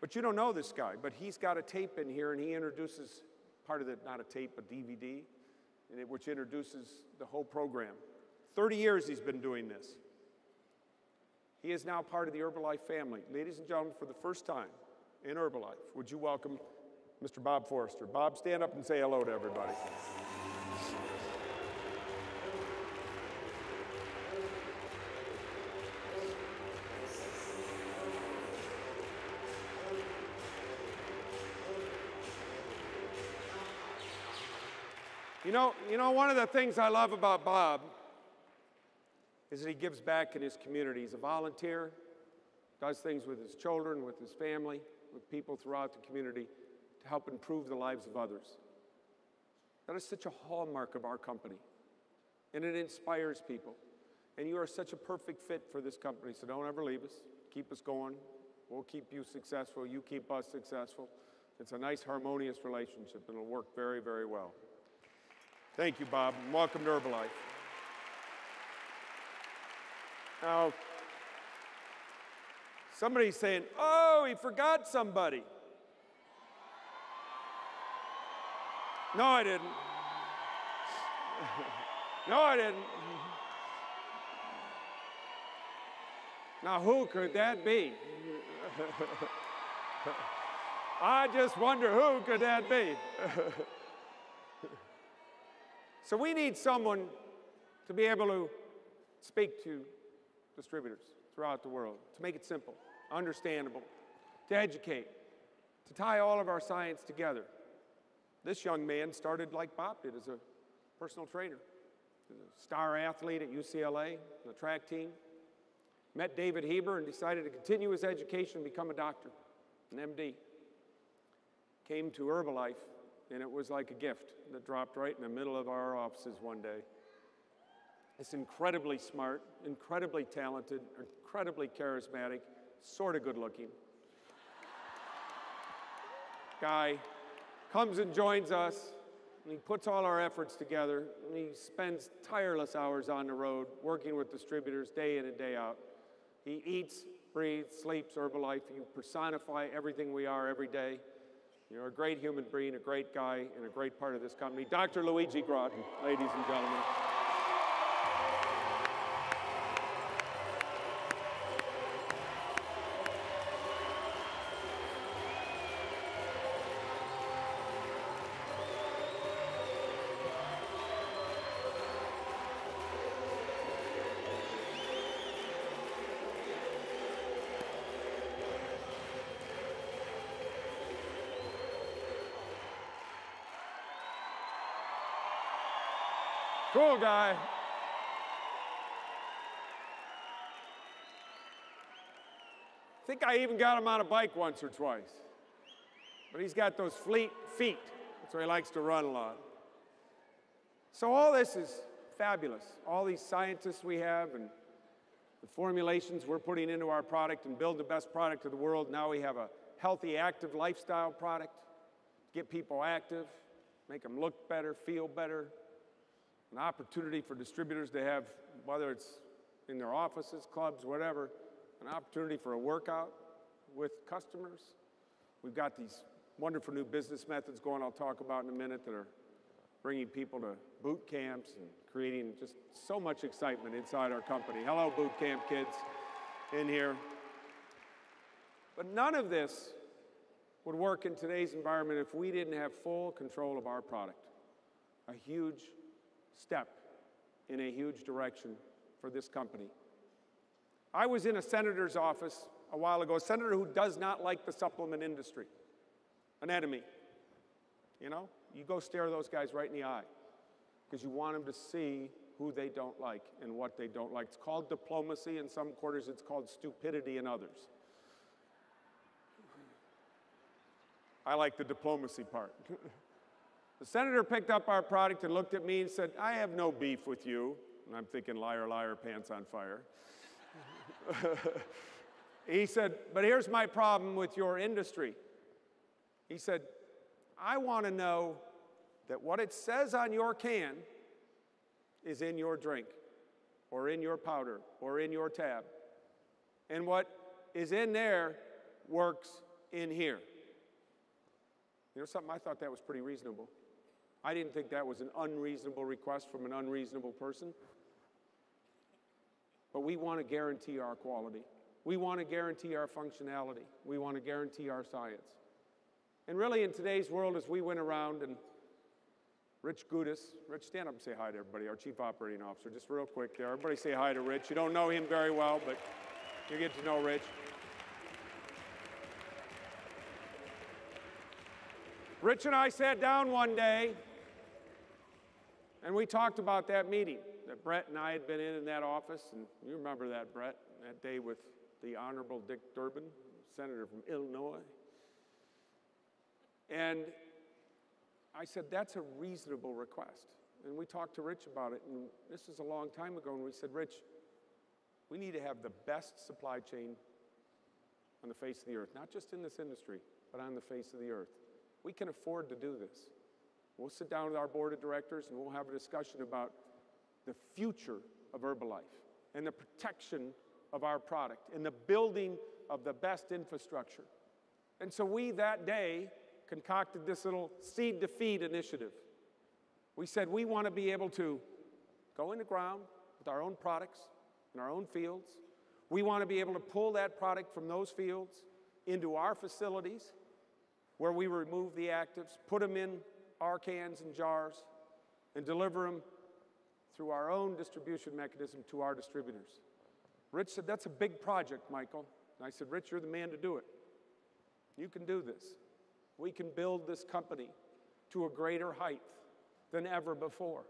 But you don't know this guy, but he's got a tape in here and he introduces part of the, not a tape, a DVD, which introduces the whole program. 30 years he's been doing this. He is now part of the Herbalife family. Ladies and gentlemen, for the first time in Herbalife, would you welcome Mr. Bob Forster? Bob, stand up and say hello to everybody. You know, you know, one of the things I love about Bob is that he gives back in his community. He's a volunteer, does things with his children, with his family, with people throughout the community to help improve the lives of others. That is such a hallmark of our company, and it inspires people. And you are such a perfect fit for this company, so don't ever leave us. Keep us going. We'll keep you successful. You keep us successful. It's a nice, harmonious relationship, and it'll work very, very well. Thank you, Bob, welcome to Herbalife. Now, somebody's saying, oh, he forgot somebody. No, I didn't. no, I didn't. Now, who could that be? I just wonder who could that be? so we need someone to be able to speak to distributors throughout the world, to make it simple, understandable, to educate, to tie all of our science together. This young man started like Bob did as a personal trainer, a star athlete at UCLA, the track team. Met David Heber and decided to continue his education and become a doctor, an MD. Came to Herbalife, and it was like a gift that dropped right in the middle of our offices one day. It's incredibly smart, incredibly talented, incredibly charismatic, sort of good looking. Guy comes and joins us, and he puts all our efforts together, and he spends tireless hours on the road working with distributors day in and day out. He eats, breathes, sleeps Herbalife. You personify everything we are every day. You're a great human being, a great guy, and a great part of this company. Dr. Luigi Gratton, ladies and gentlemen. Cool guy. I think I even got him on a bike once or twice. But he's got those fleet feet, so he likes to run a lot. So all this is fabulous. All these scientists we have and the formulations we're putting into our product and build the best product of the world. Now we have a healthy, active lifestyle product. Get people active, make them look better, feel better, an opportunity for distributors to have, whether it's in their offices, clubs, whatever, an opportunity for a workout with customers. We've got these wonderful new business methods going, I'll talk about in a minute, that are bringing people to boot camps and creating just so much excitement inside our company. Hello, boot camp kids in here. But none of this would work in today's environment if we didn't have full control of our product. A huge step in a huge direction for this company. I was in a senator's office a while ago, a senator who does not like the supplement industry, an enemy. You know, you go stare those guys right in the eye because you want them to see who they don't like and what they don't like. It's called diplomacy in some quarters, it's called stupidity in others. I like the diplomacy part. The senator picked up our product and looked at me and said, I have no beef with you. And I'm thinking, liar, liar, pants on fire. he said, But here's my problem with your industry. He said, I want to know that what it says on your can is in your drink, or in your powder, or in your tab. And what is in there works in here. You know something? I thought that was pretty reasonable. I didn't think that was an unreasonable request from an unreasonable person. But we want to guarantee our quality. We want to guarantee our functionality. We want to guarantee our science. And really, in today's world, as we went around and Rich Goudis, Rich, stand up and say hi to everybody, our Chief Operating Officer, just real quick there. Everybody say hi to Rich. You don't know him very well, but you get to know Rich. Rich and I sat down one day and we talked about that meeting that Brett and I had been in in that office, and you remember that, Brett, that day with the Honorable Dick Durbin, Senator from Illinois. And I said, that's a reasonable request. And we talked to Rich about it, and this was a long time ago, and we said, Rich, we need to have the best supply chain on the face of the earth, not just in this industry, but on the face of the earth. We can afford to do this. We'll sit down with our board of directors and we'll have a discussion about the future of Herbalife and the protection of our product and the building of the best infrastructure. And so we that day concocted this little seed to feed initiative. We said we want to be able to go in the ground with our own products in our own fields. We want to be able to pull that product from those fields into our facilities where we remove the actives, put them in our cans and jars, and deliver them through our own distribution mechanism to our distributors. Rich said, That's a big project, Michael. And I said, Rich, you're the man to do it. You can do this. We can build this company to a greater height than ever before.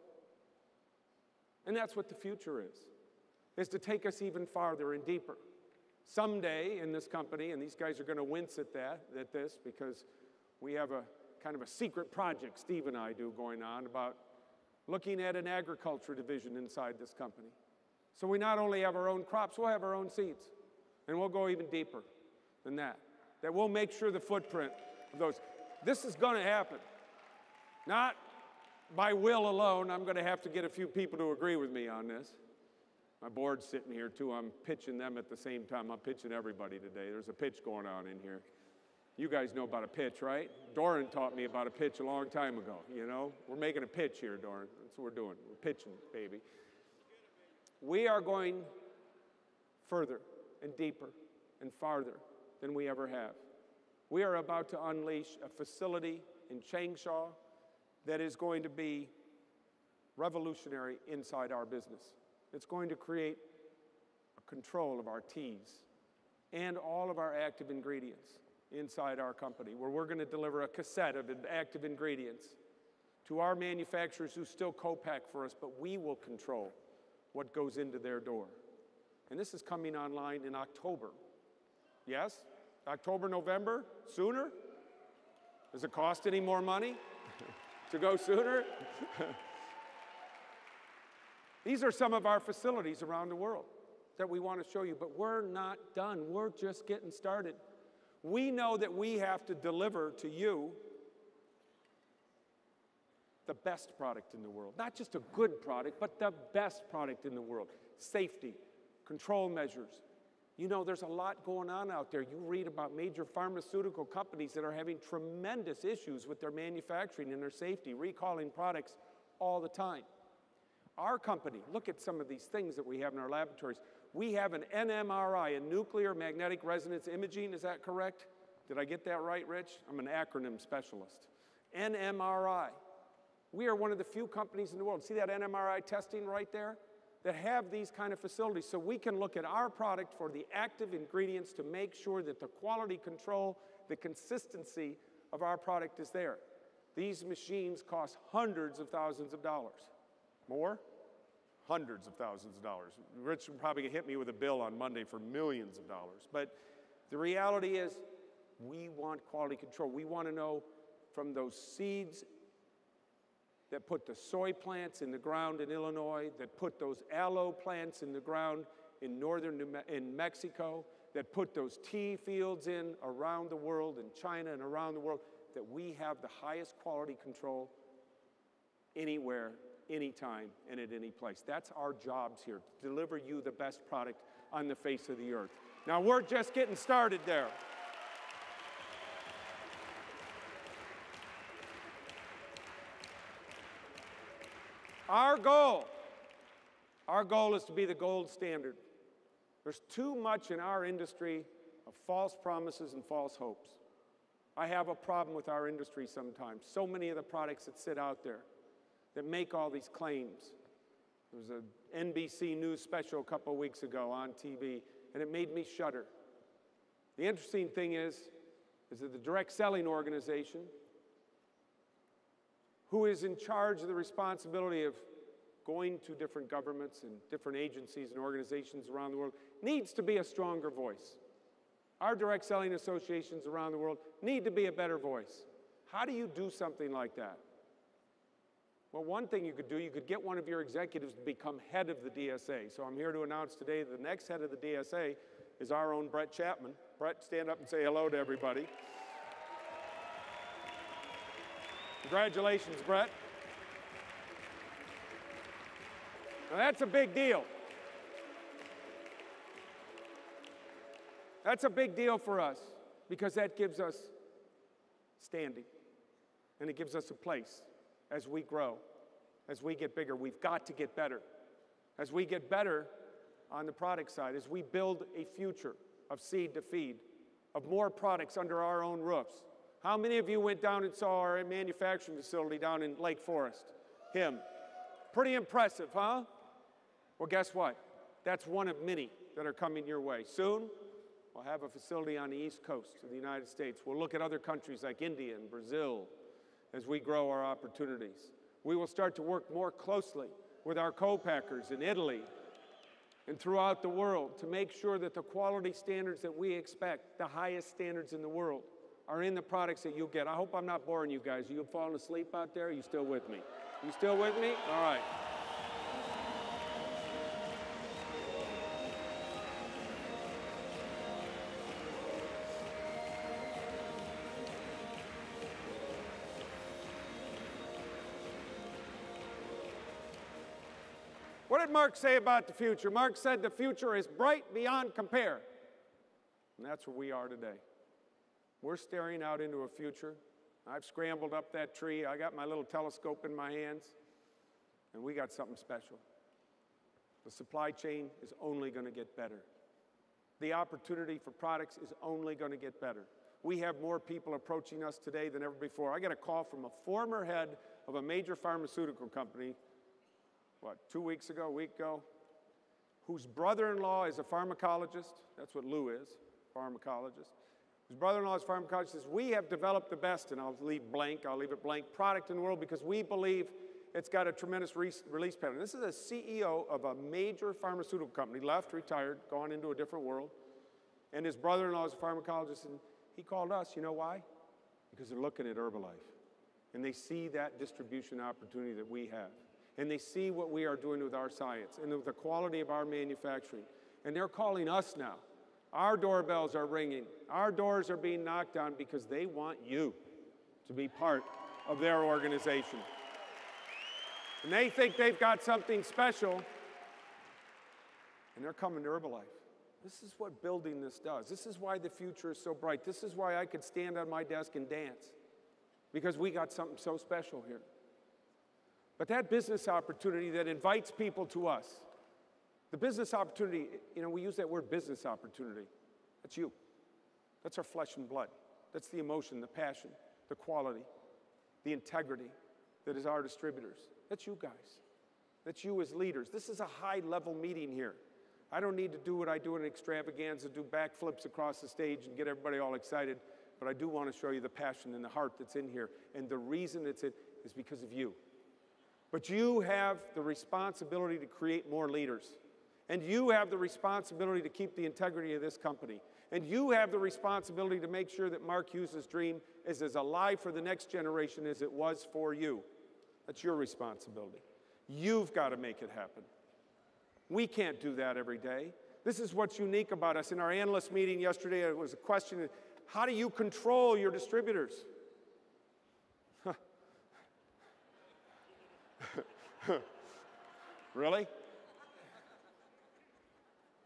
And that's what the future is, is to take us even farther and deeper. Someday in this company, and these guys are going to wince at that, at this, because we have a kind of a secret project Steve and I do going on about looking at an agriculture division inside this company. So we not only have our own crops, we'll have our own seeds. And we'll go even deeper than that. That we'll make sure the footprint of those. This is going to happen. Not by will alone. I'm going to have to get a few people to agree with me on this. My board's sitting here too. I'm pitching them at the same time. I'm pitching everybody today. There's a pitch going on in here. You guys know about a pitch, right? Doran taught me about a pitch a long time ago. You know, we're making a pitch here, Doran. That's what we're doing. We're pitching, baby. We are going further and deeper and farther than we ever have. We are about to unleash a facility in Changsha that is going to be revolutionary inside our business. It's going to create a control of our teas and all of our active ingredients inside our company, where we're going to deliver a cassette of active ingredients to our manufacturers who still co-pack for us, but we will control what goes into their door. And this is coming online in October. Yes? October, November? Sooner? Does it cost any more money to go sooner? These are some of our facilities around the world that we want to show you, but we're not done. We're just getting started. We know that we have to deliver to you the best product in the world. Not just a good product, but the best product in the world. Safety, control measures. You know, there's a lot going on out there. You read about major pharmaceutical companies that are having tremendous issues with their manufacturing and their safety, recalling products all the time. Our company, look at some of these things that we have in our laboratories. We have an NMRI, a nuclear magnetic resonance imaging, is that correct? Did I get that right, Rich? I'm an acronym specialist. NMRI. We are one of the few companies in the world. See that NMRI testing right there? That have these kind of facilities. So we can look at our product for the active ingredients to make sure that the quality control, the consistency of our product is there. These machines cost hundreds of thousands of dollars. More? Hundreds of thousands of dollars. Rich will probably hit me with a bill on Monday for millions of dollars. But the reality is, we want quality control. We want to know from those seeds that put the soy plants in the ground in Illinois, that put those aloe plants in the ground in northern New Me- in Mexico, that put those tea fields in around the world, in China and around the world, that we have the highest quality control anywhere anytime and at any place. That's our jobs here, to deliver you the best product on the face of the earth. Now, we're just getting started there. Our goal, our goal is to be the gold standard. There's too much in our industry of false promises and false hopes. I have a problem with our industry sometimes. So many of the products that sit out there that make all these claims. There was an NBC News special a couple of weeks ago on TV, and it made me shudder. The interesting thing is, is that the direct selling organization, who is in charge of the responsibility of going to different governments and different agencies and organizations around the world, needs to be a stronger voice. Our direct selling associations around the world need to be a better voice. How do you do something like that? Well, one thing you could do, you could get one of your executives to become head of the DSA. So I'm here to announce today that the next head of the DSA is our own Brett Chapman. Brett, stand up and say hello to everybody. Congratulations, Brett. Now that's a big deal. That's a big deal for us because that gives us standing and it gives us a place as we grow, as we get bigger. We've got to get better. As we get better on the product side, as we build a future of seed to feed, of more products under our own roofs. How many of you went down and saw our manufacturing facility down in Lake Forest? Him. Pretty impressive, huh? Well, guess what? That's one of many that are coming your way. Soon, we'll have a facility on the East Coast of the United States. We'll look at other countries like India and Brazil as we grow our opportunities. We will start to work more closely with our co-packers in Italy and throughout the world to make sure that the quality standards that we expect, the highest standards in the world, are in the products that you get. I hope I'm not boring you guys. Are you falling asleep out there? Are you still with me? You still with me? All right. Did Mark say about the future? Mark said the future is bright beyond compare. And that's where we are today. We're staring out into a future. I've scrambled up that tree. I got my little telescope in my hands, and we got something special. The supply chain is only going to get better. The opportunity for products is only going to get better. We have more people approaching us today than ever before. I got a call from a former head of a major pharmaceutical company what, two weeks ago, a week ago, whose brother in law is a pharmacologist. That's what Lou is, pharmacologist. His brother in law is a pharmacologist. Says, We have developed the best, and I'll leave blank, I'll leave it blank, product in the world because we believe it's got a tremendous re release pattern. This is a CEO of a major pharmaceutical company, left, retired, gone into a different world. And his brother in law is a pharmacologist, and he called us. You know why? Because they're looking at Herbalife. And they see that distribution opportunity that we have and they see what we are doing with our science and the quality of our manufacturing. And they're calling us now. Our doorbells are ringing. Our doors are being knocked on because they want you to be part of their organization. And they think they've got something special, and they're coming to Herbalife. This is what building this does. This is why the future is so bright. This is why I could stand on my desk and dance, because we got something so special here. But that business opportunity that invites people to us, the business opportunity, you know, we use that word business opportunity. That's you. That's our flesh and blood. That's the emotion, the passion, the quality, the integrity that is our distributors. That's you guys. That's you as leaders. This is a high level meeting here. I don't need to do what I do in extravaganza, do backflips across the stage and get everybody all excited, but I do want to show you the passion and the heart that's in here. And the reason it's in is because of you. But you have the responsibility to create more leaders. And you have the responsibility to keep the integrity of this company. And you have the responsibility to make sure that Mark Hughes' dream is as alive for the next generation as it was for you. That's your responsibility. You've got to make it happen. We can't do that every day. This is what's unique about us. In our analyst meeting yesterday, it was a question how do you control your distributors? really?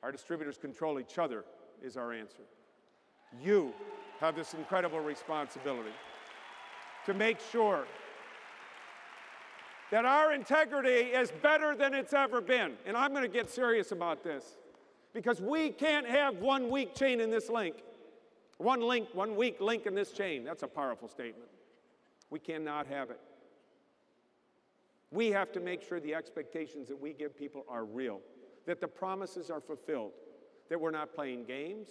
Our distributors control each other, is our answer. You have this incredible responsibility to make sure that our integrity is better than it's ever been. And I'm going to get serious about this because we can't have one weak chain in this link. One link, one weak link in this chain. That's a powerful statement. We cannot have it. We have to make sure the expectations that we give people are real, that the promises are fulfilled, that we're not playing games,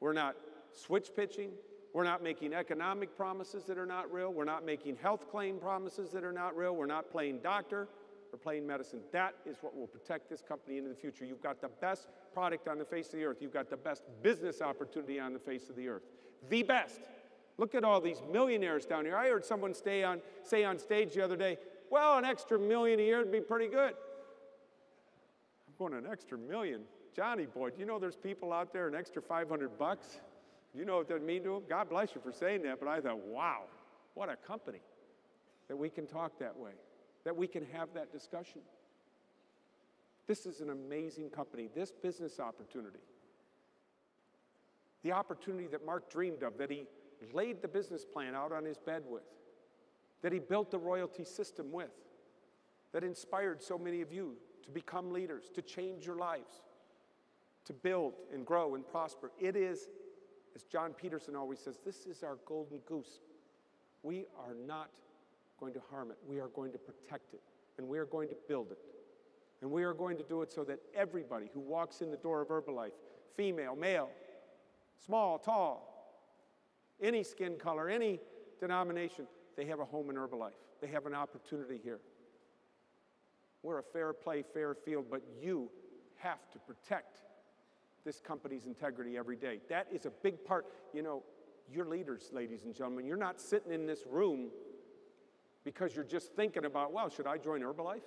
we're not switch pitching, we're not making economic promises that are not real, we're not making health claim promises that are not real, we're not playing doctor, we're playing medicine. That is what will protect this company into the future. You've got the best product on the face of the earth, you've got the best business opportunity on the face of the earth. The best. Look at all these millionaires down here. I heard someone stay on, say on stage the other day, well, an extra million a year would be pretty good. I'm going, an extra million? Johnny boy, do you know there's people out there an extra 500 bucks? You know what that mean to them? God bless you for saying that, but I thought, wow, what a company. that we can talk that way, that we can have that discussion. This is an amazing company, this business opportunity. The opportunity that Mark dreamed of, that he laid the business plan out on his bed with, that he built the royalty system with, that inspired so many of you to become leaders, to change your lives, to build and grow and prosper. It is, as John Peterson always says, this is our golden goose. We are not going to harm it, we are going to protect it, and we are going to build it. And we are going to do it so that everybody who walks in the door of Herbalife, female, male, small, tall, any skin color, any denomination, they have a home in Herbalife. They have an opportunity here. We're a fair play, fair field, but you have to protect this company's integrity every day. That is a big part. You know, you're leaders, ladies and gentlemen. You're not sitting in this room because you're just thinking about, well, should I join Herbalife?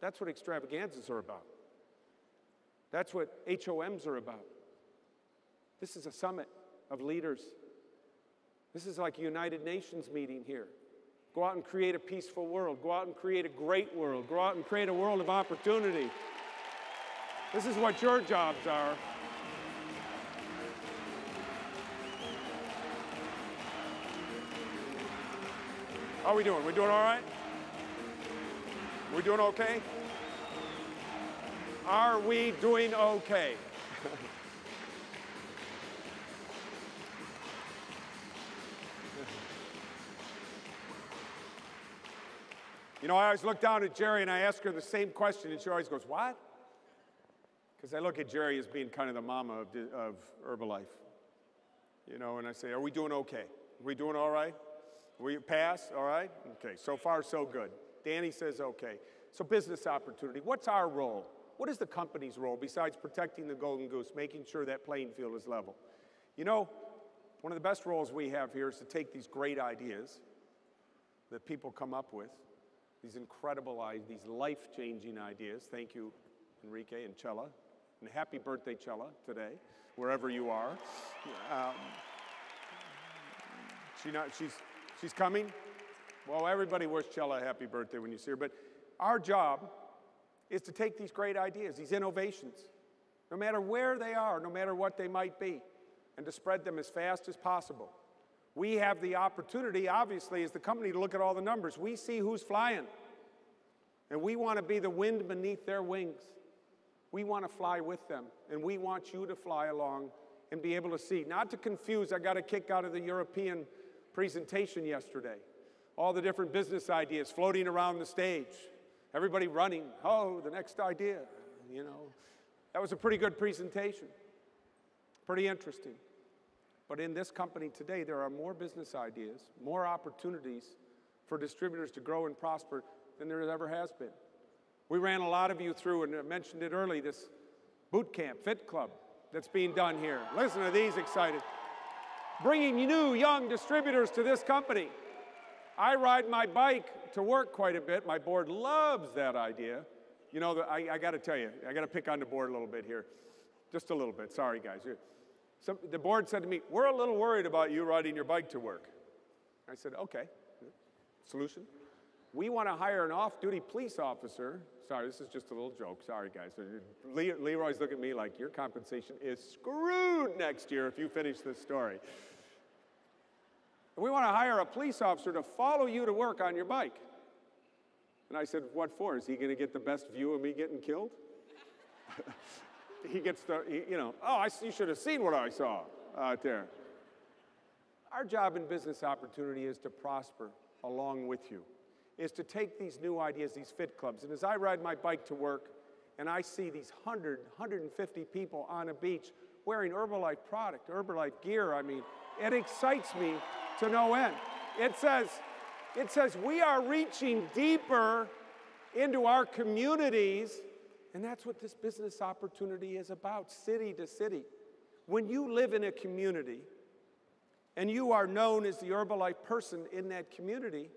That's what extravaganzas are about. That's what HOMs are about. This is a summit of leaders. This is like a United Nations meeting here. Go out and create a peaceful world. Go out and create a great world. Go out and create a world of opportunity. This is what your jobs are. How are we doing? We doing all right? We doing okay? Are we doing okay? you know, I always look down at Jerry and I ask her the same question, and she always goes, What? Because I look at Jerry as being kind of the mama of, of Herbalife. You know, and I say, Are we doing okay? Are we doing all right? We pass, all right? Okay, so far so good. Danny says okay. So business opportunity. What's our role? What is the company's role besides protecting the golden goose, making sure that playing field is level? You know, one of the best roles we have here is to take these great ideas that people come up with, these incredible ideas, these life-changing ideas. Thank you, Enrique and Cella. And happy birthday, Cella, today, wherever you are. Um, she not, she's She's coming. Well, everybody wish Chella a happy birthday when you see her. But our job is to take these great ideas, these innovations, no matter where they are, no matter what they might be, and to spread them as fast as possible. We have the opportunity, obviously, as the company, to look at all the numbers. We see who's flying, and we want to be the wind beneath their wings. We want to fly with them, and we want you to fly along and be able to see. Not to confuse, I got a kick out of the European presentation yesterday. All the different business ideas floating around the stage. Everybody running, oh, the next idea, you know. That was a pretty good presentation. Pretty interesting. But in this company today, there are more business ideas, more opportunities for distributors to grow and prosper than there ever has been. We ran a lot of you through, and I mentioned it early, this boot camp, fit club that's being done here. Listen to these excited bringing new young distributors to this company. I ride my bike to work quite a bit. My board loves that idea. You know, I, I got to tell you, I got to pick on the board a little bit here. Just a little bit. Sorry, guys. Some, the board said to me, We're a little worried about you riding your bike to work. I said, Okay. Solution? We want to hire an off duty police officer. Sorry, this is just a little joke. Sorry, guys. Leroy's looking at me like your compensation is screwed next year if you finish this story. We want to hire a police officer to follow you to work on your bike. And I said, What for? Is he going to get the best view of me getting killed? he gets the, you know, oh, I, you should have seen what I saw out there. Our job in business opportunity is to prosper along with you, is to take these new ideas, these fit clubs. And as I ride my bike to work and I see these 100, 150 people on a beach wearing Herbalife product, Herbalife gear, I mean, it excites me to no end. It says, it says we are reaching deeper into our communities, and that's what this business opportunity is about, city to city. When you live in a community and you are known as the Herbalife person in that community,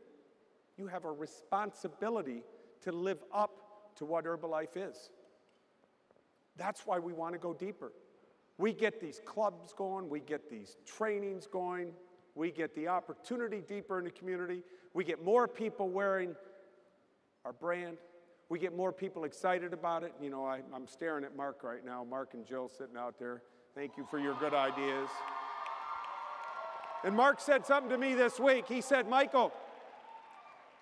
you have a responsibility to live up to what Herbalife is. That's why we want to go deeper. We get these clubs going, we get these trainings going, we get the opportunity deeper in the community. We get more people wearing our brand. We get more people excited about it. You know, I, am staring at Mark right now, Mark and Jill sitting out there. Thank you for your good ideas. And Mark said something to me this week. He said, Michael,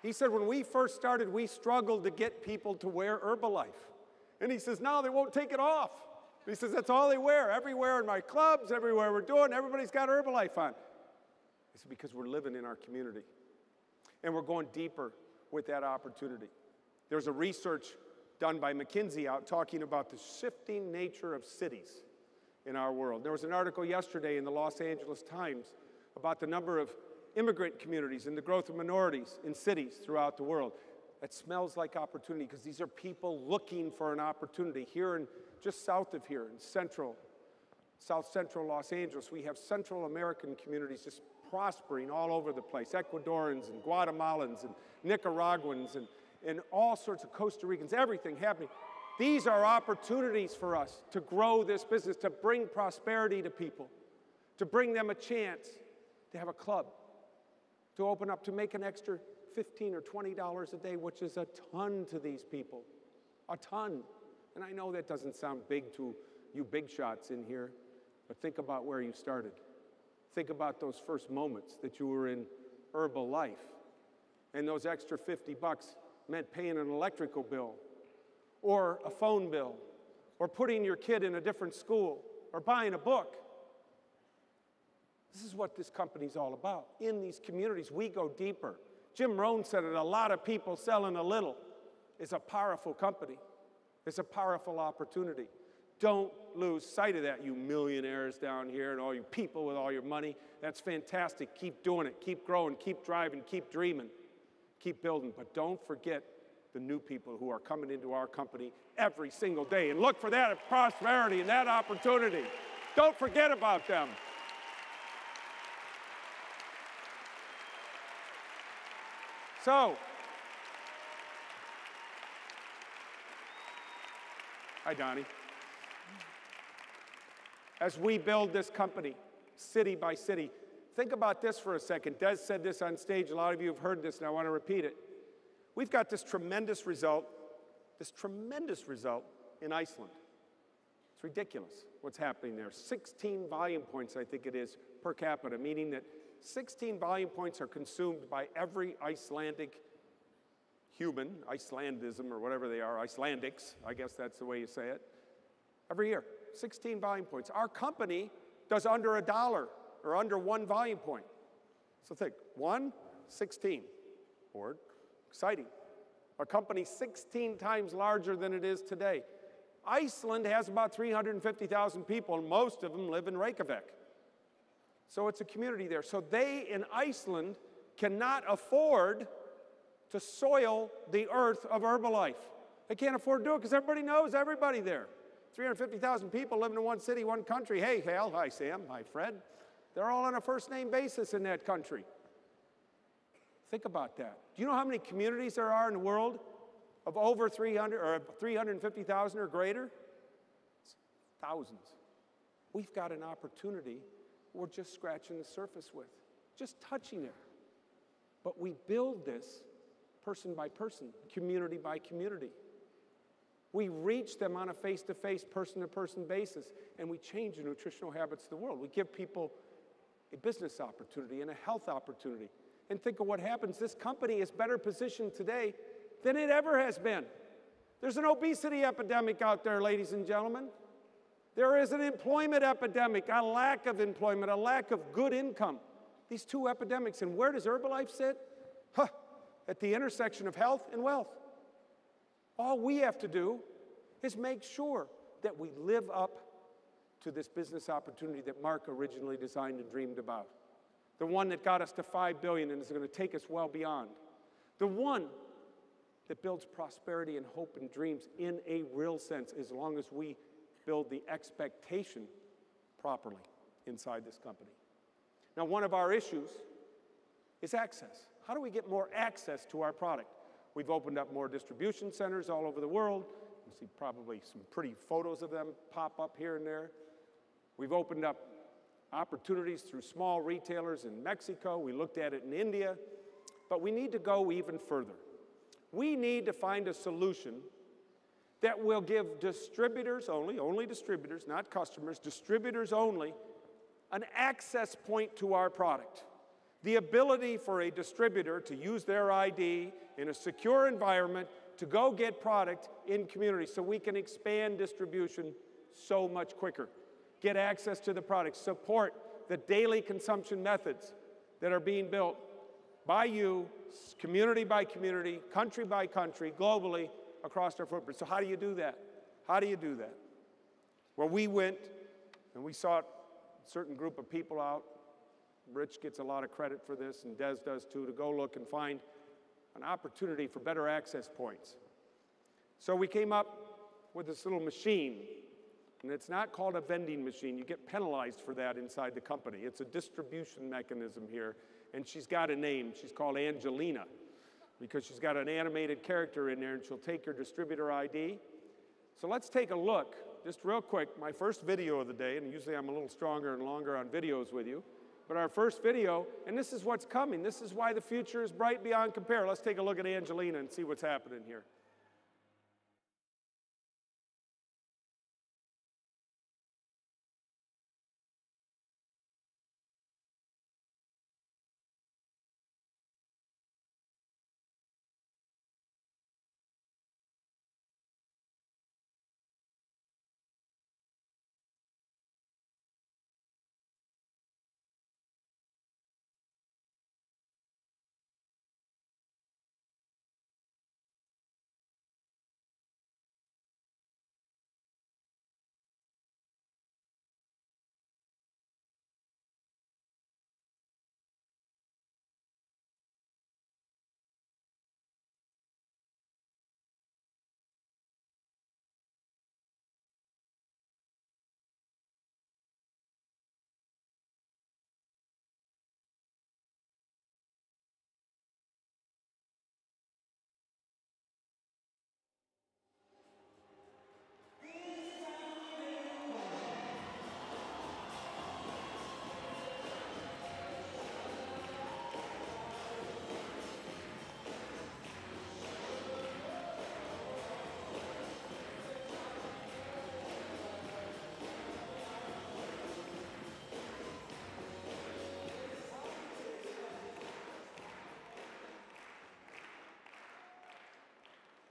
he said, when we first started, we struggled to get people to wear Herbalife. And he says, now they won't take it off. He says, that's all they wear. Everywhere in my clubs, everywhere we're doing, everybody's got Herbalife on. It's because we're living in our community. And we're going deeper with that opportunity. There's a research done by McKinsey out talking about the shifting nature of cities in our world. There was an article yesterday in the Los Angeles Times about the number of immigrant communities and the growth of minorities in cities throughout the world. It smells like opportunity because these are people looking for an opportunity. Here in just south of here, in central, south central Los Angeles, we have Central American communities just prospering all over the place Ecuadorians and Guatemalans and Nicaraguans and, and all sorts of Costa Ricans, everything happening. These are opportunities for us to grow this business, to bring prosperity to people, to bring them a chance to have a club, to open up, to make an extra 15 or 20 dollars a day, which is a ton to these people. A ton. And I know that doesn't sound big to you big shots in here, but think about where you started. Think about those first moments that you were in Herbalife. And those extra 50 bucks meant paying an electrical bill or a phone bill or putting your kid in a different school or buying a book. This is what this company's all about. In these communities, we go deeper. Jim Rohn said it a lot of people selling a little is a powerful company, it's a powerful opportunity. Don't lose sight of that, you millionaires down here and all you people with all your money. That's fantastic. Keep doing it, keep growing, keep driving, keep dreaming, keep building. But don't forget the new people who are coming into our company every single day and look for that prosperity and that opportunity. Don't forget about them. So, hi, Donnie. As we build this company, city by city, think about this for a second. Des said this on stage. A lot of you have heard this, and I want to repeat it. We've got this tremendous result, this tremendous result in Iceland. It's ridiculous what's happening there. 16 volume points, I think it is, per capita, meaning that 16 volume points are consumed by every Icelandic human, Icelandism or whatever they are, Icelandics, I guess that's the way you say it, every year. 16 volume points. Our company does under a dollar or under one volume point. So think, one, 16. Board, exciting. A company 16 times larger than it is today. Iceland has about 350,000 people, and most of them live in Reykjavik. So it's a community there. So they in Iceland cannot afford to soil the earth of Herbalife. They can't afford to do it because everybody knows everybody there. 350,000 people living in one city, one country. Hey, Hal. Hi, Sam. Hi, Fred. They're all on a first name basis in that country. Think about that. Do you know how many communities there are in the world of over 300 or 350,000 or greater? It's thousands. We've got an opportunity we're just scratching the surface with, just touching it. But we build this person by person, community by community. We reach them on a face to face, person to person basis, and we change the nutritional habits of the world. We give people a business opportunity and a health opportunity. And think of what happens. This company is better positioned today than it ever has been. There's an obesity epidemic out there, ladies and gentlemen. There is an employment epidemic, a lack of employment, a lack of good income. These two epidemics. And where does Herbalife sit? Huh, at the intersection of health and wealth. All we have to do is make sure that we live up to this business opportunity that Mark originally designed and dreamed about. The one that got us to 5 billion and is going to take us well beyond. The one that builds prosperity and hope and dreams in a real sense as long as we build the expectation properly inside this company. Now, one of our issues is access. How do we get more access to our product? We've opened up more distribution centers all over the world. You see probably some pretty photos of them pop up here and there. We've opened up opportunities through small retailers in Mexico. We looked at it in India. but we need to go even further. We need to find a solution that will give distributors only, only distributors, not customers, distributors only, an access point to our product. The ability for a distributor to use their ID in a secure environment to go get product in community so we can expand distribution so much quicker. Get access to the products, support the daily consumption methods that are being built by you, community by community, country by country, globally, across our footprint. So, how do you do that? How do you do that? Well, we went and we sought a certain group of people out. Rich gets a lot of credit for this, and Des does too, to go look and find an opportunity for better access points. So we came up with this little machine, and it's not called a vending machine. You get penalized for that inside the company. It's a distribution mechanism here, and she's got a name. She's called Angelina because she's got an animated character in there, and she'll take your distributor ID. So let's take a look, just real quick, my first video of the day, and usually I'm a little stronger and longer on videos with you. But our first video, and this is what's coming. This is why the future is bright beyond compare. Let's take a look at Angelina and see what's happening here.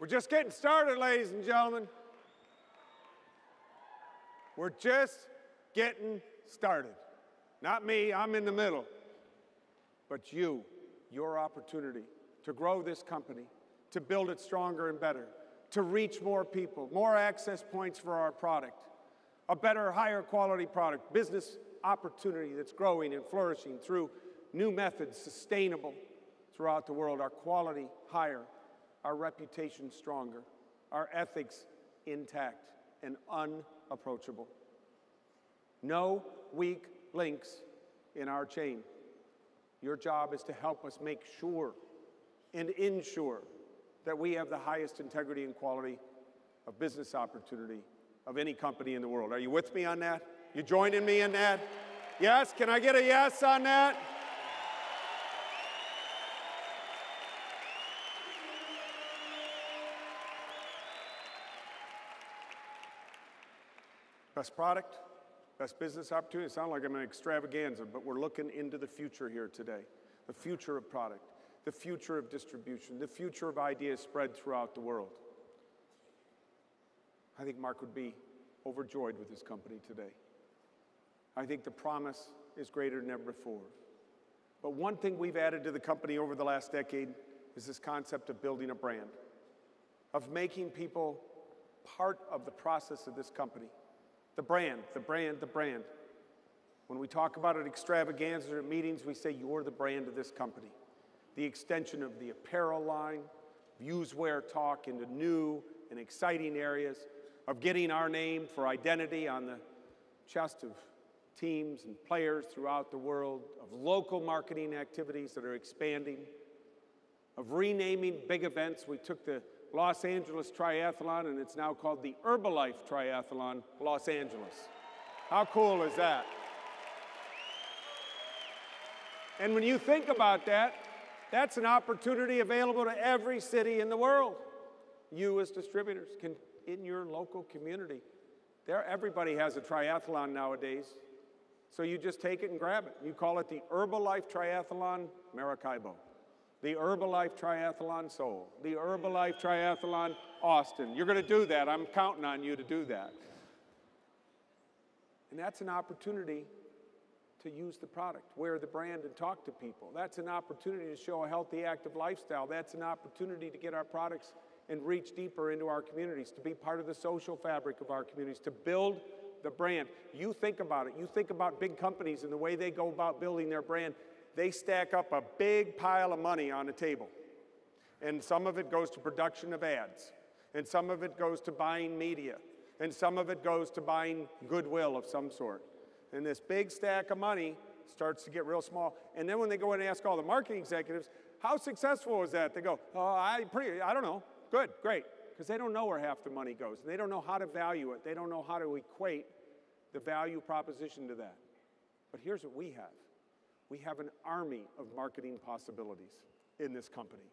We're just getting started, ladies and gentlemen. We're just getting started. Not me, I'm in the middle. But you, your opportunity to grow this company, to build it stronger and better, to reach more people, more access points for our product, a better, higher quality product, business opportunity that's growing and flourishing through new methods, sustainable throughout the world, our quality higher, our reputation stronger, our ethics intact and unapproachable. No weak links in our chain. Your job is to help us make sure and ensure that we have the highest integrity and quality of business opportunity of any company in the world. Are you with me on that? You joining me in that? Yes? Can I get a yes on that? Best product, best business opportunity. It sounds like I'm an extravaganza, but we're looking into the future here today. The future of product, the future of distribution, the future of ideas spread throughout the world. I think Mark would be overjoyed with his company today. I think the promise is greater than ever before. But one thing we've added to the company over the last decade is this concept of building a brand, of making people part of the process of this company. The brand, the brand, the brand. When we talk about it extravaganza at meetings, we say you're the brand of this company. The extension of the apparel line, Viewswear talk into new and exciting areas, of getting our name for identity on the chest of teams and players throughout the world, of local marketing activities that are expanding, of renaming big events. We took the Los Angeles Triathlon, and it's now called the Herbalife Triathlon Los Angeles. How cool is that? And when you think about that, That's an opportunity available to every city in the world. You, as distributors, can, in your local community, there, everybody has a triathlon nowadays. So you just take it and grab it. You call it the Herbalife Triathlon Maracaibo, the Herbalife Triathlon Seoul, the Herbalife Triathlon Austin. You're going to do that. I'm counting on you to do that. And that's an opportunity to use the product, wear the brand, and talk to people. That's an opportunity to show a healthy, active lifestyle. That's an opportunity to get our products and reach deeper into our communities, to be part of the social fabric of our communities, to build the brand. You think about it. You think about big companies and the way they go about building their brand. They stack up a big pile of money on a table. And some of it goes to production of ads, and some of it goes to buying media, and some of it goes to buying goodwill of some sort and this big stack of money starts to get real small. And then when they go in and ask all the marketing executives, how successful was that? They go, oh, I pretty, I don't know. Good, great. Because they don't know where half the money goes. And they don't know how to value it. They don't know how to equate the value proposition to that. But here's what we have. We have an army of marketing possibilities in this company.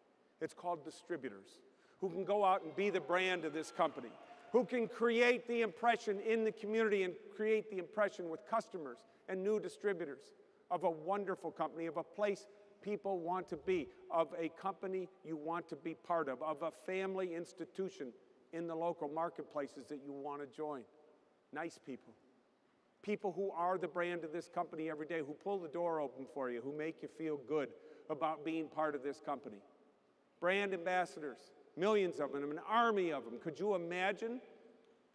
It's called distributors who can go out and be the brand of this company who can create the impression in the community and create the impression with customers and new distributors of a wonderful company, of a place people want to be, of a company you want to be part of, of a family institution in the local marketplaces that you want to join. Nice people. People who are the brand of this company every day, who pull the door open for you, who make you feel good about being part of this company. Brand ambassadors millions of them, an army of them. Could you imagine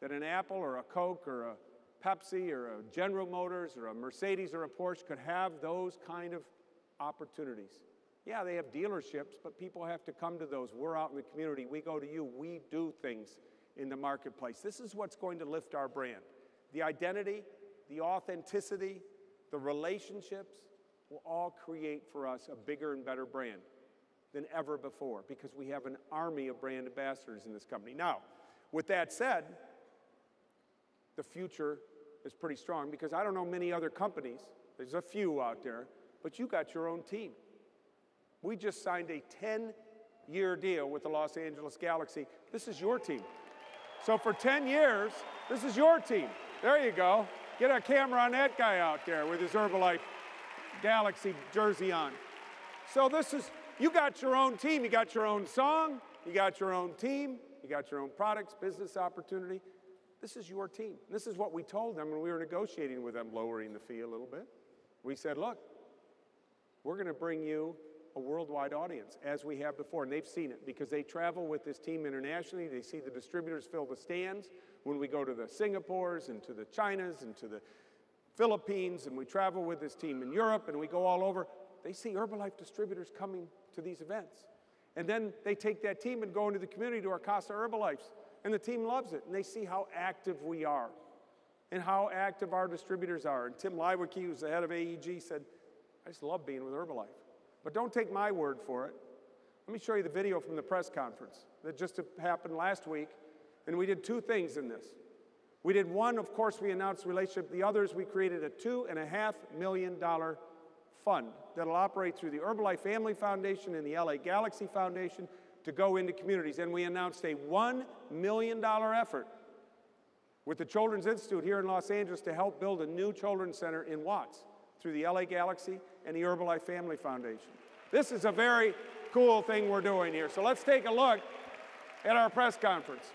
that an Apple or a Coke or a Pepsi or a General Motors or a Mercedes or a Porsche could have those kind of opportunities? Yeah, they have dealerships, but people have to come to those. We're out in the community. We go to you. We do things in the marketplace. This is what's going to lift our brand. The identity, the authenticity, the relationships will all create for us a bigger and better brand than ever before because we have an army of brand ambassadors in this company. Now, with that said, the future is pretty strong because I don't know many other companies, there's a few out there, but you got your own team. We just signed a 10 year deal with the Los Angeles Galaxy. This is your team. So for 10 years, this is your team. There you go. Get a camera on that guy out there with his Herbalife Galaxy jersey on. So this is you got your own team, you got your own song, you got your own team, you got your own products, business opportunity. This is your team. This is what we told them when we were negotiating with them, lowering the fee a little bit. We said, look, we're going to bring you a worldwide audience as we have before. And they've seen it because they travel with this team internationally. They see the distributors fill the stands when we go to the Singapores and to the Chinas and to the Philippines. And we travel with this team in Europe and we go all over. They see Herbalife distributors coming to these events. And then they take that team and go into the community to our Casa Herbalife. And the team loves it. And they see how active we are and how active our distributors are. And Tim Leiweke, who's the head of AEG, said, I just love being with Herbalife. But don't take my word for it. Let me show you the video from the press conference that just happened last week. And we did two things in this. We did one, of course, we announced relationship. The others, we created a $2.5 million fund that'll operate through the Herbalife Family Foundation and the LA Galaxy Foundation to go into communities. And we announced a $1 million effort with the Children's Institute here in Los Angeles to help build a new children's center in Watts through the LA Galaxy and the Herbalife Family Foundation. This is a very cool thing we're doing here. So let's take a look at our press conference.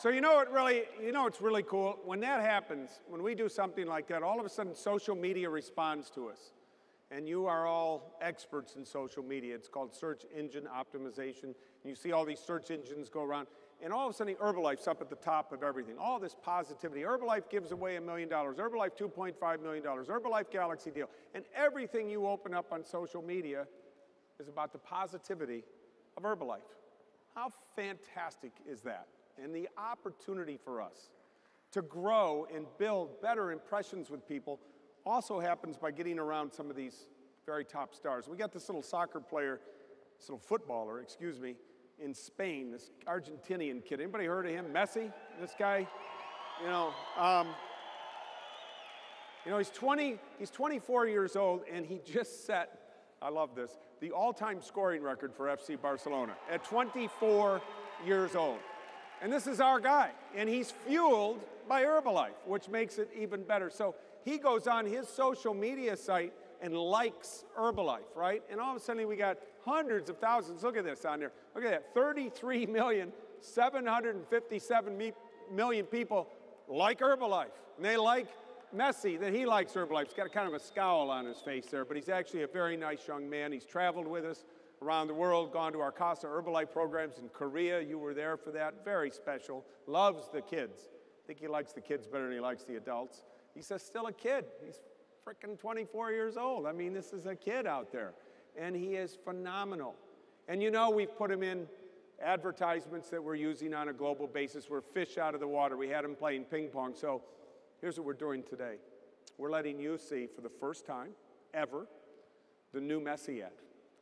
So you know what really, you know what's really cool? When that happens, when we do something like that, all of a sudden social media responds to us. And you are all experts in social media. It's called search engine optimization. And you see all these search engines go around. And all of a sudden, Herbalife's up at the top of everything. All this positivity. Herbalife gives away a million dollars. Herbalife, $2.5 million. Herbalife Galaxy deal. And everything you open up on social media is about the positivity of Herbalife. How fantastic is that? And the opportunity for us to grow and build better impressions with people also happens by getting around some of these very top stars. We got this little soccer player, this little footballer, excuse me, in Spain, this Argentinian kid. Anybody heard of him? Messi? This guy? You know, um, you know, he's 20, he's 24 years old, and he just set, I love this, the all-time scoring record for FC Barcelona at 24 years old. And this is our guy, and he's fueled by Herbalife, which makes it even better. So he goes on his social media site and likes Herbalife, right? And all of a sudden we got hundreds of thousands. Look at this on there. Look at that. 33 million, 757 million people like Herbalife. And they like Messi, that he likes Herbalife. He's got a kind of a scowl on his face there, but he's actually a very nice young man. He's traveled with us around the world, gone to our Casa Herbalife programs in Korea. You were there for that. Very special. Loves the kids. I think he likes the kids better than he likes the adults. He says, still a kid. He's freaking 24 years old. I mean, this is a kid out there. And he is phenomenal. And you know, we've put him in advertisements that we're using on a global basis. We're fish out of the water. We had him playing ping pong. So here's what we're doing today we're letting you see for the first time ever the new Messi ad.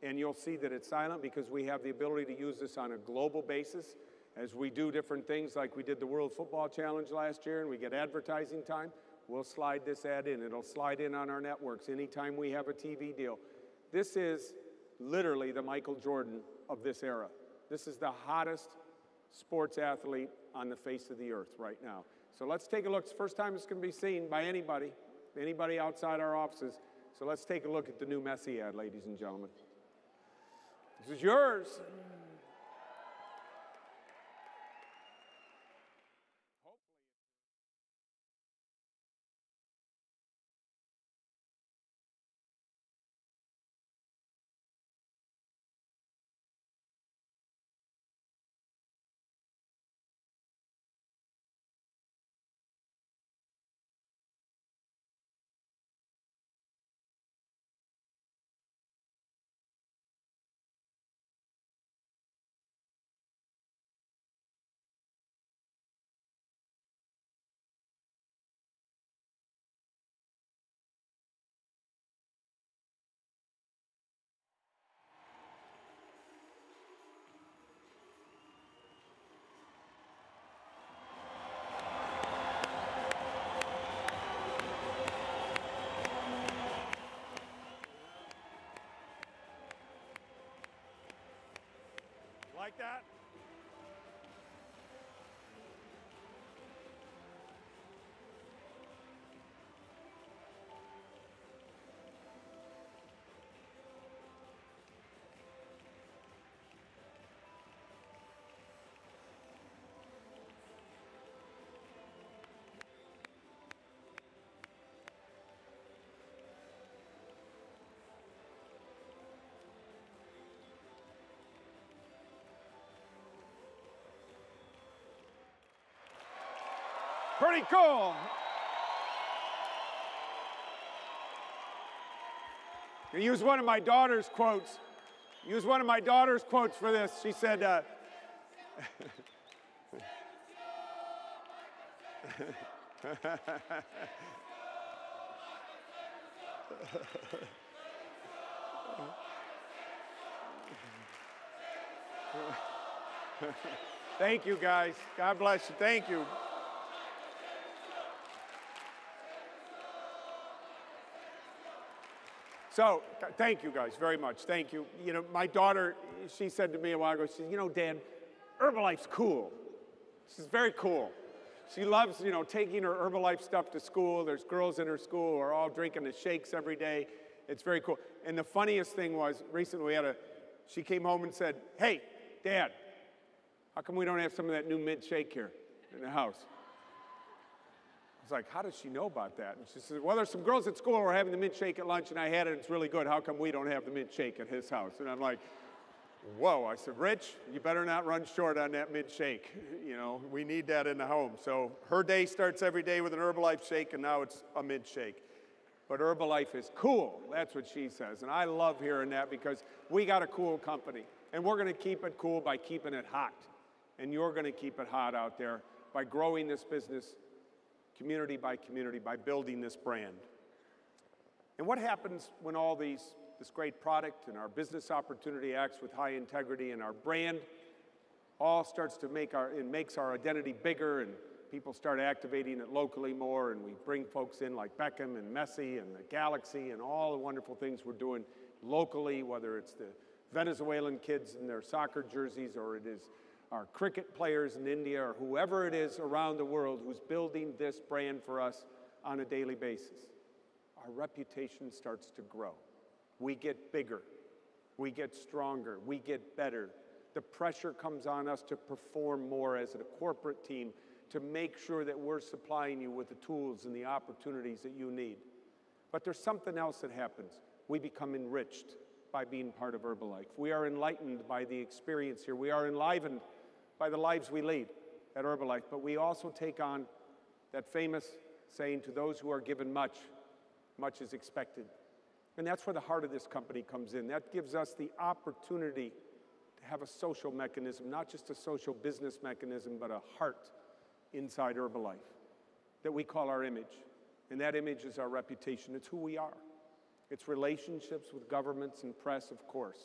And you'll see that it's silent because we have the ability to use this on a global basis as we do different things like we did the World Football Challenge last year and we get advertising time. We'll slide this ad in. It'll slide in on our networks anytime we have a TV deal. This is literally the Michael Jordan of this era. This is the hottest sports athlete on the face of the earth right now. So let's take a look. It's the first time it's going to be seen by anybody, anybody outside our offices. So let's take a look at the new Messi ad, ladies and gentlemen. This is yours. Like that? Pretty cool. I use one of my daughter's quotes. Use one of my daughter's quotes for this. She said, uh, Thank you, guys. God bless you. Thank you. So thank you guys very much. Thank you. You know, my daughter, she said to me a while ago, she said, you know, Dad, Herbalife's cool. She's very cool. She loves, you know, taking her Herbalife stuff to school. There's girls in her school who are all drinking the shakes every day. It's very cool. And the funniest thing was recently we had a, she came home and said, hey, Dad, how come we don't have some of that new mint shake here? in the house. Was like, how does she know about that? And she said, well, there's some girls at school who are having the mint shake at lunch, and I had it, it's really good. How come we don't have the mint shake at his house? And I'm like, whoa. I said, Rich, you better not run short on that mint shake. You know, we need that in the home. So her day starts every day with an Herbalife shake, and now it's a mint shake. But Herbalife is cool. That's what she says. And I love hearing that because we got a cool company. And we're going to keep it cool by keeping it hot. And you're going to keep it hot out there by growing this business community by community, by building this brand. And what happens when all these, this great product and our business opportunity acts with high integrity and our brand all starts to make our, it makes our identity bigger and people start activating it locally more and we bring folks in like Beckham and Messi and the Galaxy and all the wonderful things we're doing locally, whether it's the Venezuelan kids in their soccer jerseys or it is our cricket players in India or whoever it is around the world who's building this brand for us on a daily basis. Our reputation starts to grow. We get bigger. We get stronger. We get better. The pressure comes on us to perform more as a corporate team to make sure that we're supplying you with the tools and the opportunities that you need. But there's something else that happens. We become enriched by being part of Herbalife. We are enlightened by the experience here. We are enlivened by the lives we lead at Herbalife. But we also take on that famous saying, to those who are given much, much is expected. And that's where the heart of this company comes in. That gives us the opportunity to have a social mechanism, not just a social business mechanism, but a heart inside Herbalife that we call our image. And that image is our reputation. It's who we are. It's relationships with governments and press, of course.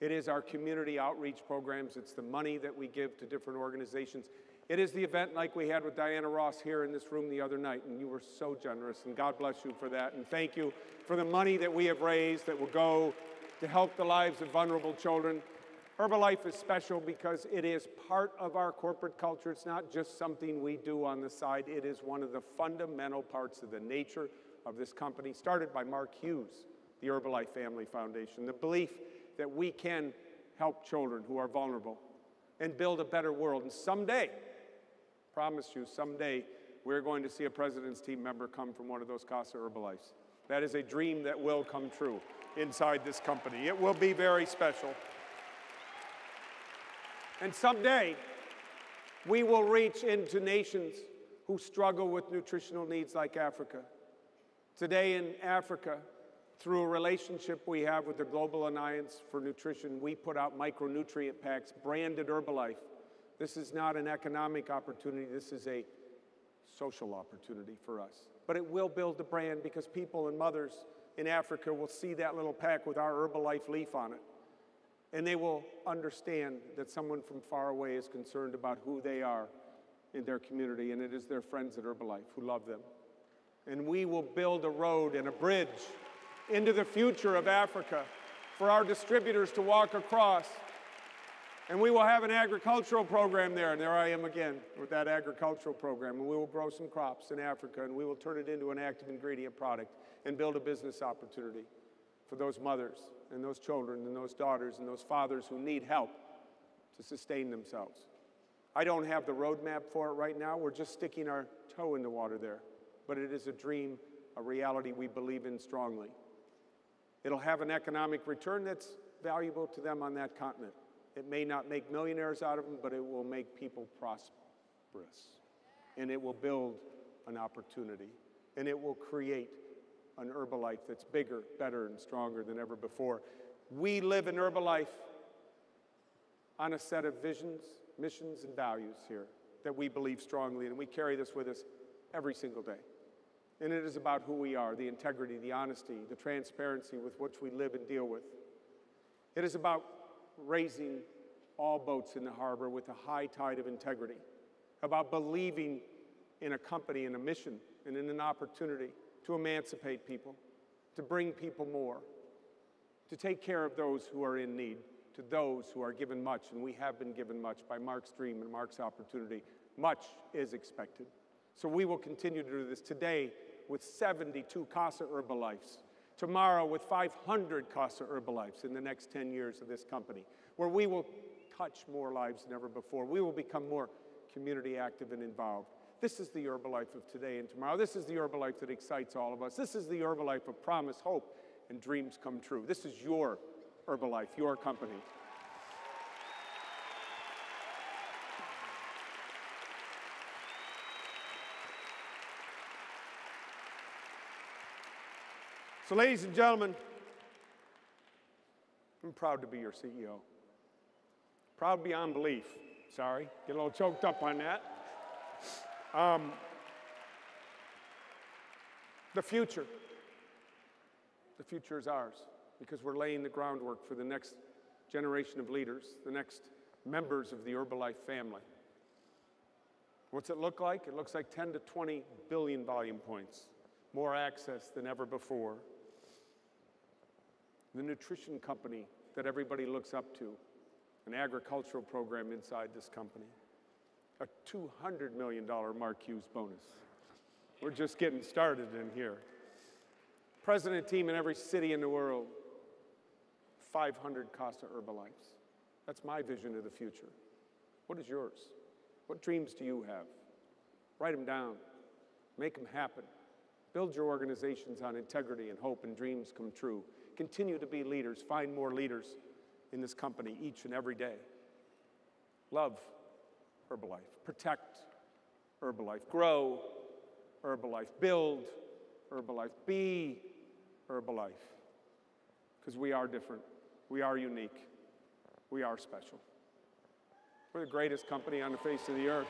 It is our community outreach programs. It's the money that we give to different organizations. It is the event like we had with Diana Ross here in this room the other night, and you were so generous, and God bless you for that. And thank you for the money that we have raised that will go to help the lives of vulnerable children. Herbalife is special because it is part of our corporate culture. It's not just something we do on the side, it is one of the fundamental parts of the nature of this company, started by Mark Hughes, the Herbalife Family Foundation. The belief that we can help children who are vulnerable and build a better world. And someday, promise you, someday, we're going to see a president's team member come from one of those Casa Herbalifes. That is a dream that will come true inside this company. It will be very special. And someday, we will reach into nations who struggle with nutritional needs like Africa. Today in Africa, through a relationship we have with the Global Alliance for Nutrition, we put out micronutrient packs branded Herbalife. This is not an economic opportunity, this is a social opportunity for us. But it will build the brand because people and mothers in Africa will see that little pack with our Herbalife leaf on it. And they will understand that someone from far away is concerned about who they are in their community, and it is their friends at Herbalife who love them. And we will build a road and a bridge into the future of Africa for our distributors to walk across. And we will have an agricultural program there. And there I am again with that agricultural program. And we will grow some crops in Africa and we will turn it into an active ingredient product and build a business opportunity for those mothers and those children and those daughters and those fathers who need help to sustain themselves. I don't have the roadmap for it right now. We're just sticking our toe in the water there. But it is a dream, a reality we believe in strongly. It'll have an economic return that's valuable to them on that continent. It may not make millionaires out of them, but it will make people prosperous. And it will build an opportunity. And it will create an Herbalife that's bigger, better, and stronger than ever before. We live in Herbalife on a set of visions, missions, and values here that we believe strongly, and we carry this with us every single day. And it is about who we are the integrity, the honesty, the transparency with which we live and deal with. It is about raising all boats in the harbor with a high tide of integrity, about believing in a company, in a mission, and in an opportunity to emancipate people, to bring people more, to take care of those who are in need, to those who are given much, and we have been given much by Mark's dream and Mark's opportunity. Much is expected. So we will continue to do this today with 72 Casa Herbalifes, tomorrow with 500 Casa Herbalifes in the next 10 years of this company, where we will touch more lives than ever before. We will become more community active and involved. This is the Herbalife of today and tomorrow. This is the Herbalife that excites all of us. This is the Herbalife of promise, hope, and dreams come true. This is your Herbalife, your company. So, ladies and gentlemen, I'm proud to be your CEO. Proud beyond belief. Sorry, get a little choked up on that. Um, the future. The future is ours because we're laying the groundwork for the next generation of leaders, the next members of the Herbalife family. What's it look like? It looks like 10 to 20 billion volume points, more access than ever before the nutrition company that everybody looks up to, an agricultural program inside this company, a $200 million Mark Hughes bonus. We're just getting started in here. President team in every city in the world, 500 Casa Herbalifes. That's my vision of the future. What is yours? What dreams do you have? Write them down. Make them happen. Build your organizations on integrity and hope and dreams come true. Continue to be leaders. Find more leaders in this company each and every day. Love Herbalife. Protect Herbalife. Grow Herbalife. Build Herbalife. Be Herbalife. Because we are different. We are unique. We are special. We're the greatest company on the face of the earth.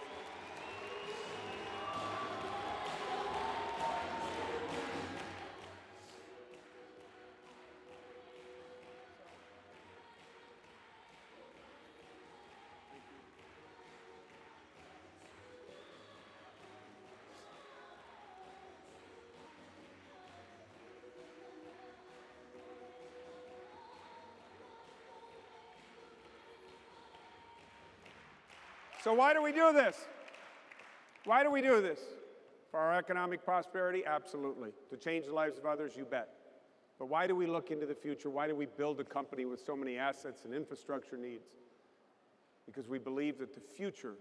So, why do we do this? Why do we do this? For our economic prosperity? Absolutely. To change the lives of others? You bet. But why do we look into the future? Why do we build a company with so many assets and infrastructure needs? Because we believe that the future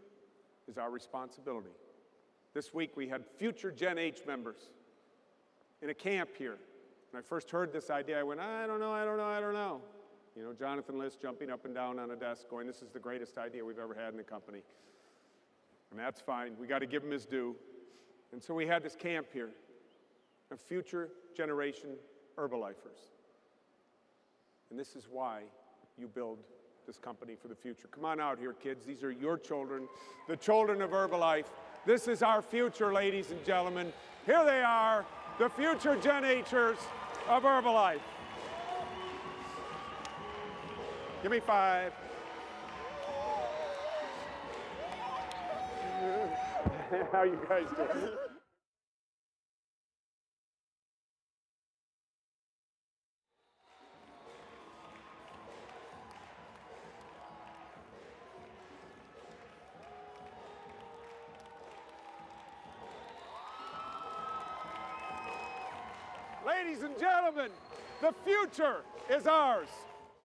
is our responsibility. This week we had future Gen H members in a camp here. When I first heard this idea, I went, I don't know, I don't know, I don't know. You know, Jonathan List jumping up and down on a desk going, this is the greatest idea we've ever had in the company. And that's fine. We got to give him his due. And so we had this camp here of future generation Herbalifers. And this is why you build this company for the future. Come on out here, kids. These are your children, the children of Herbalife. This is our future, ladies and gentlemen. Here they are, the future Gen of Herbalife. Give me five. How you guys doing? Ladies and gentlemen, the future is ours.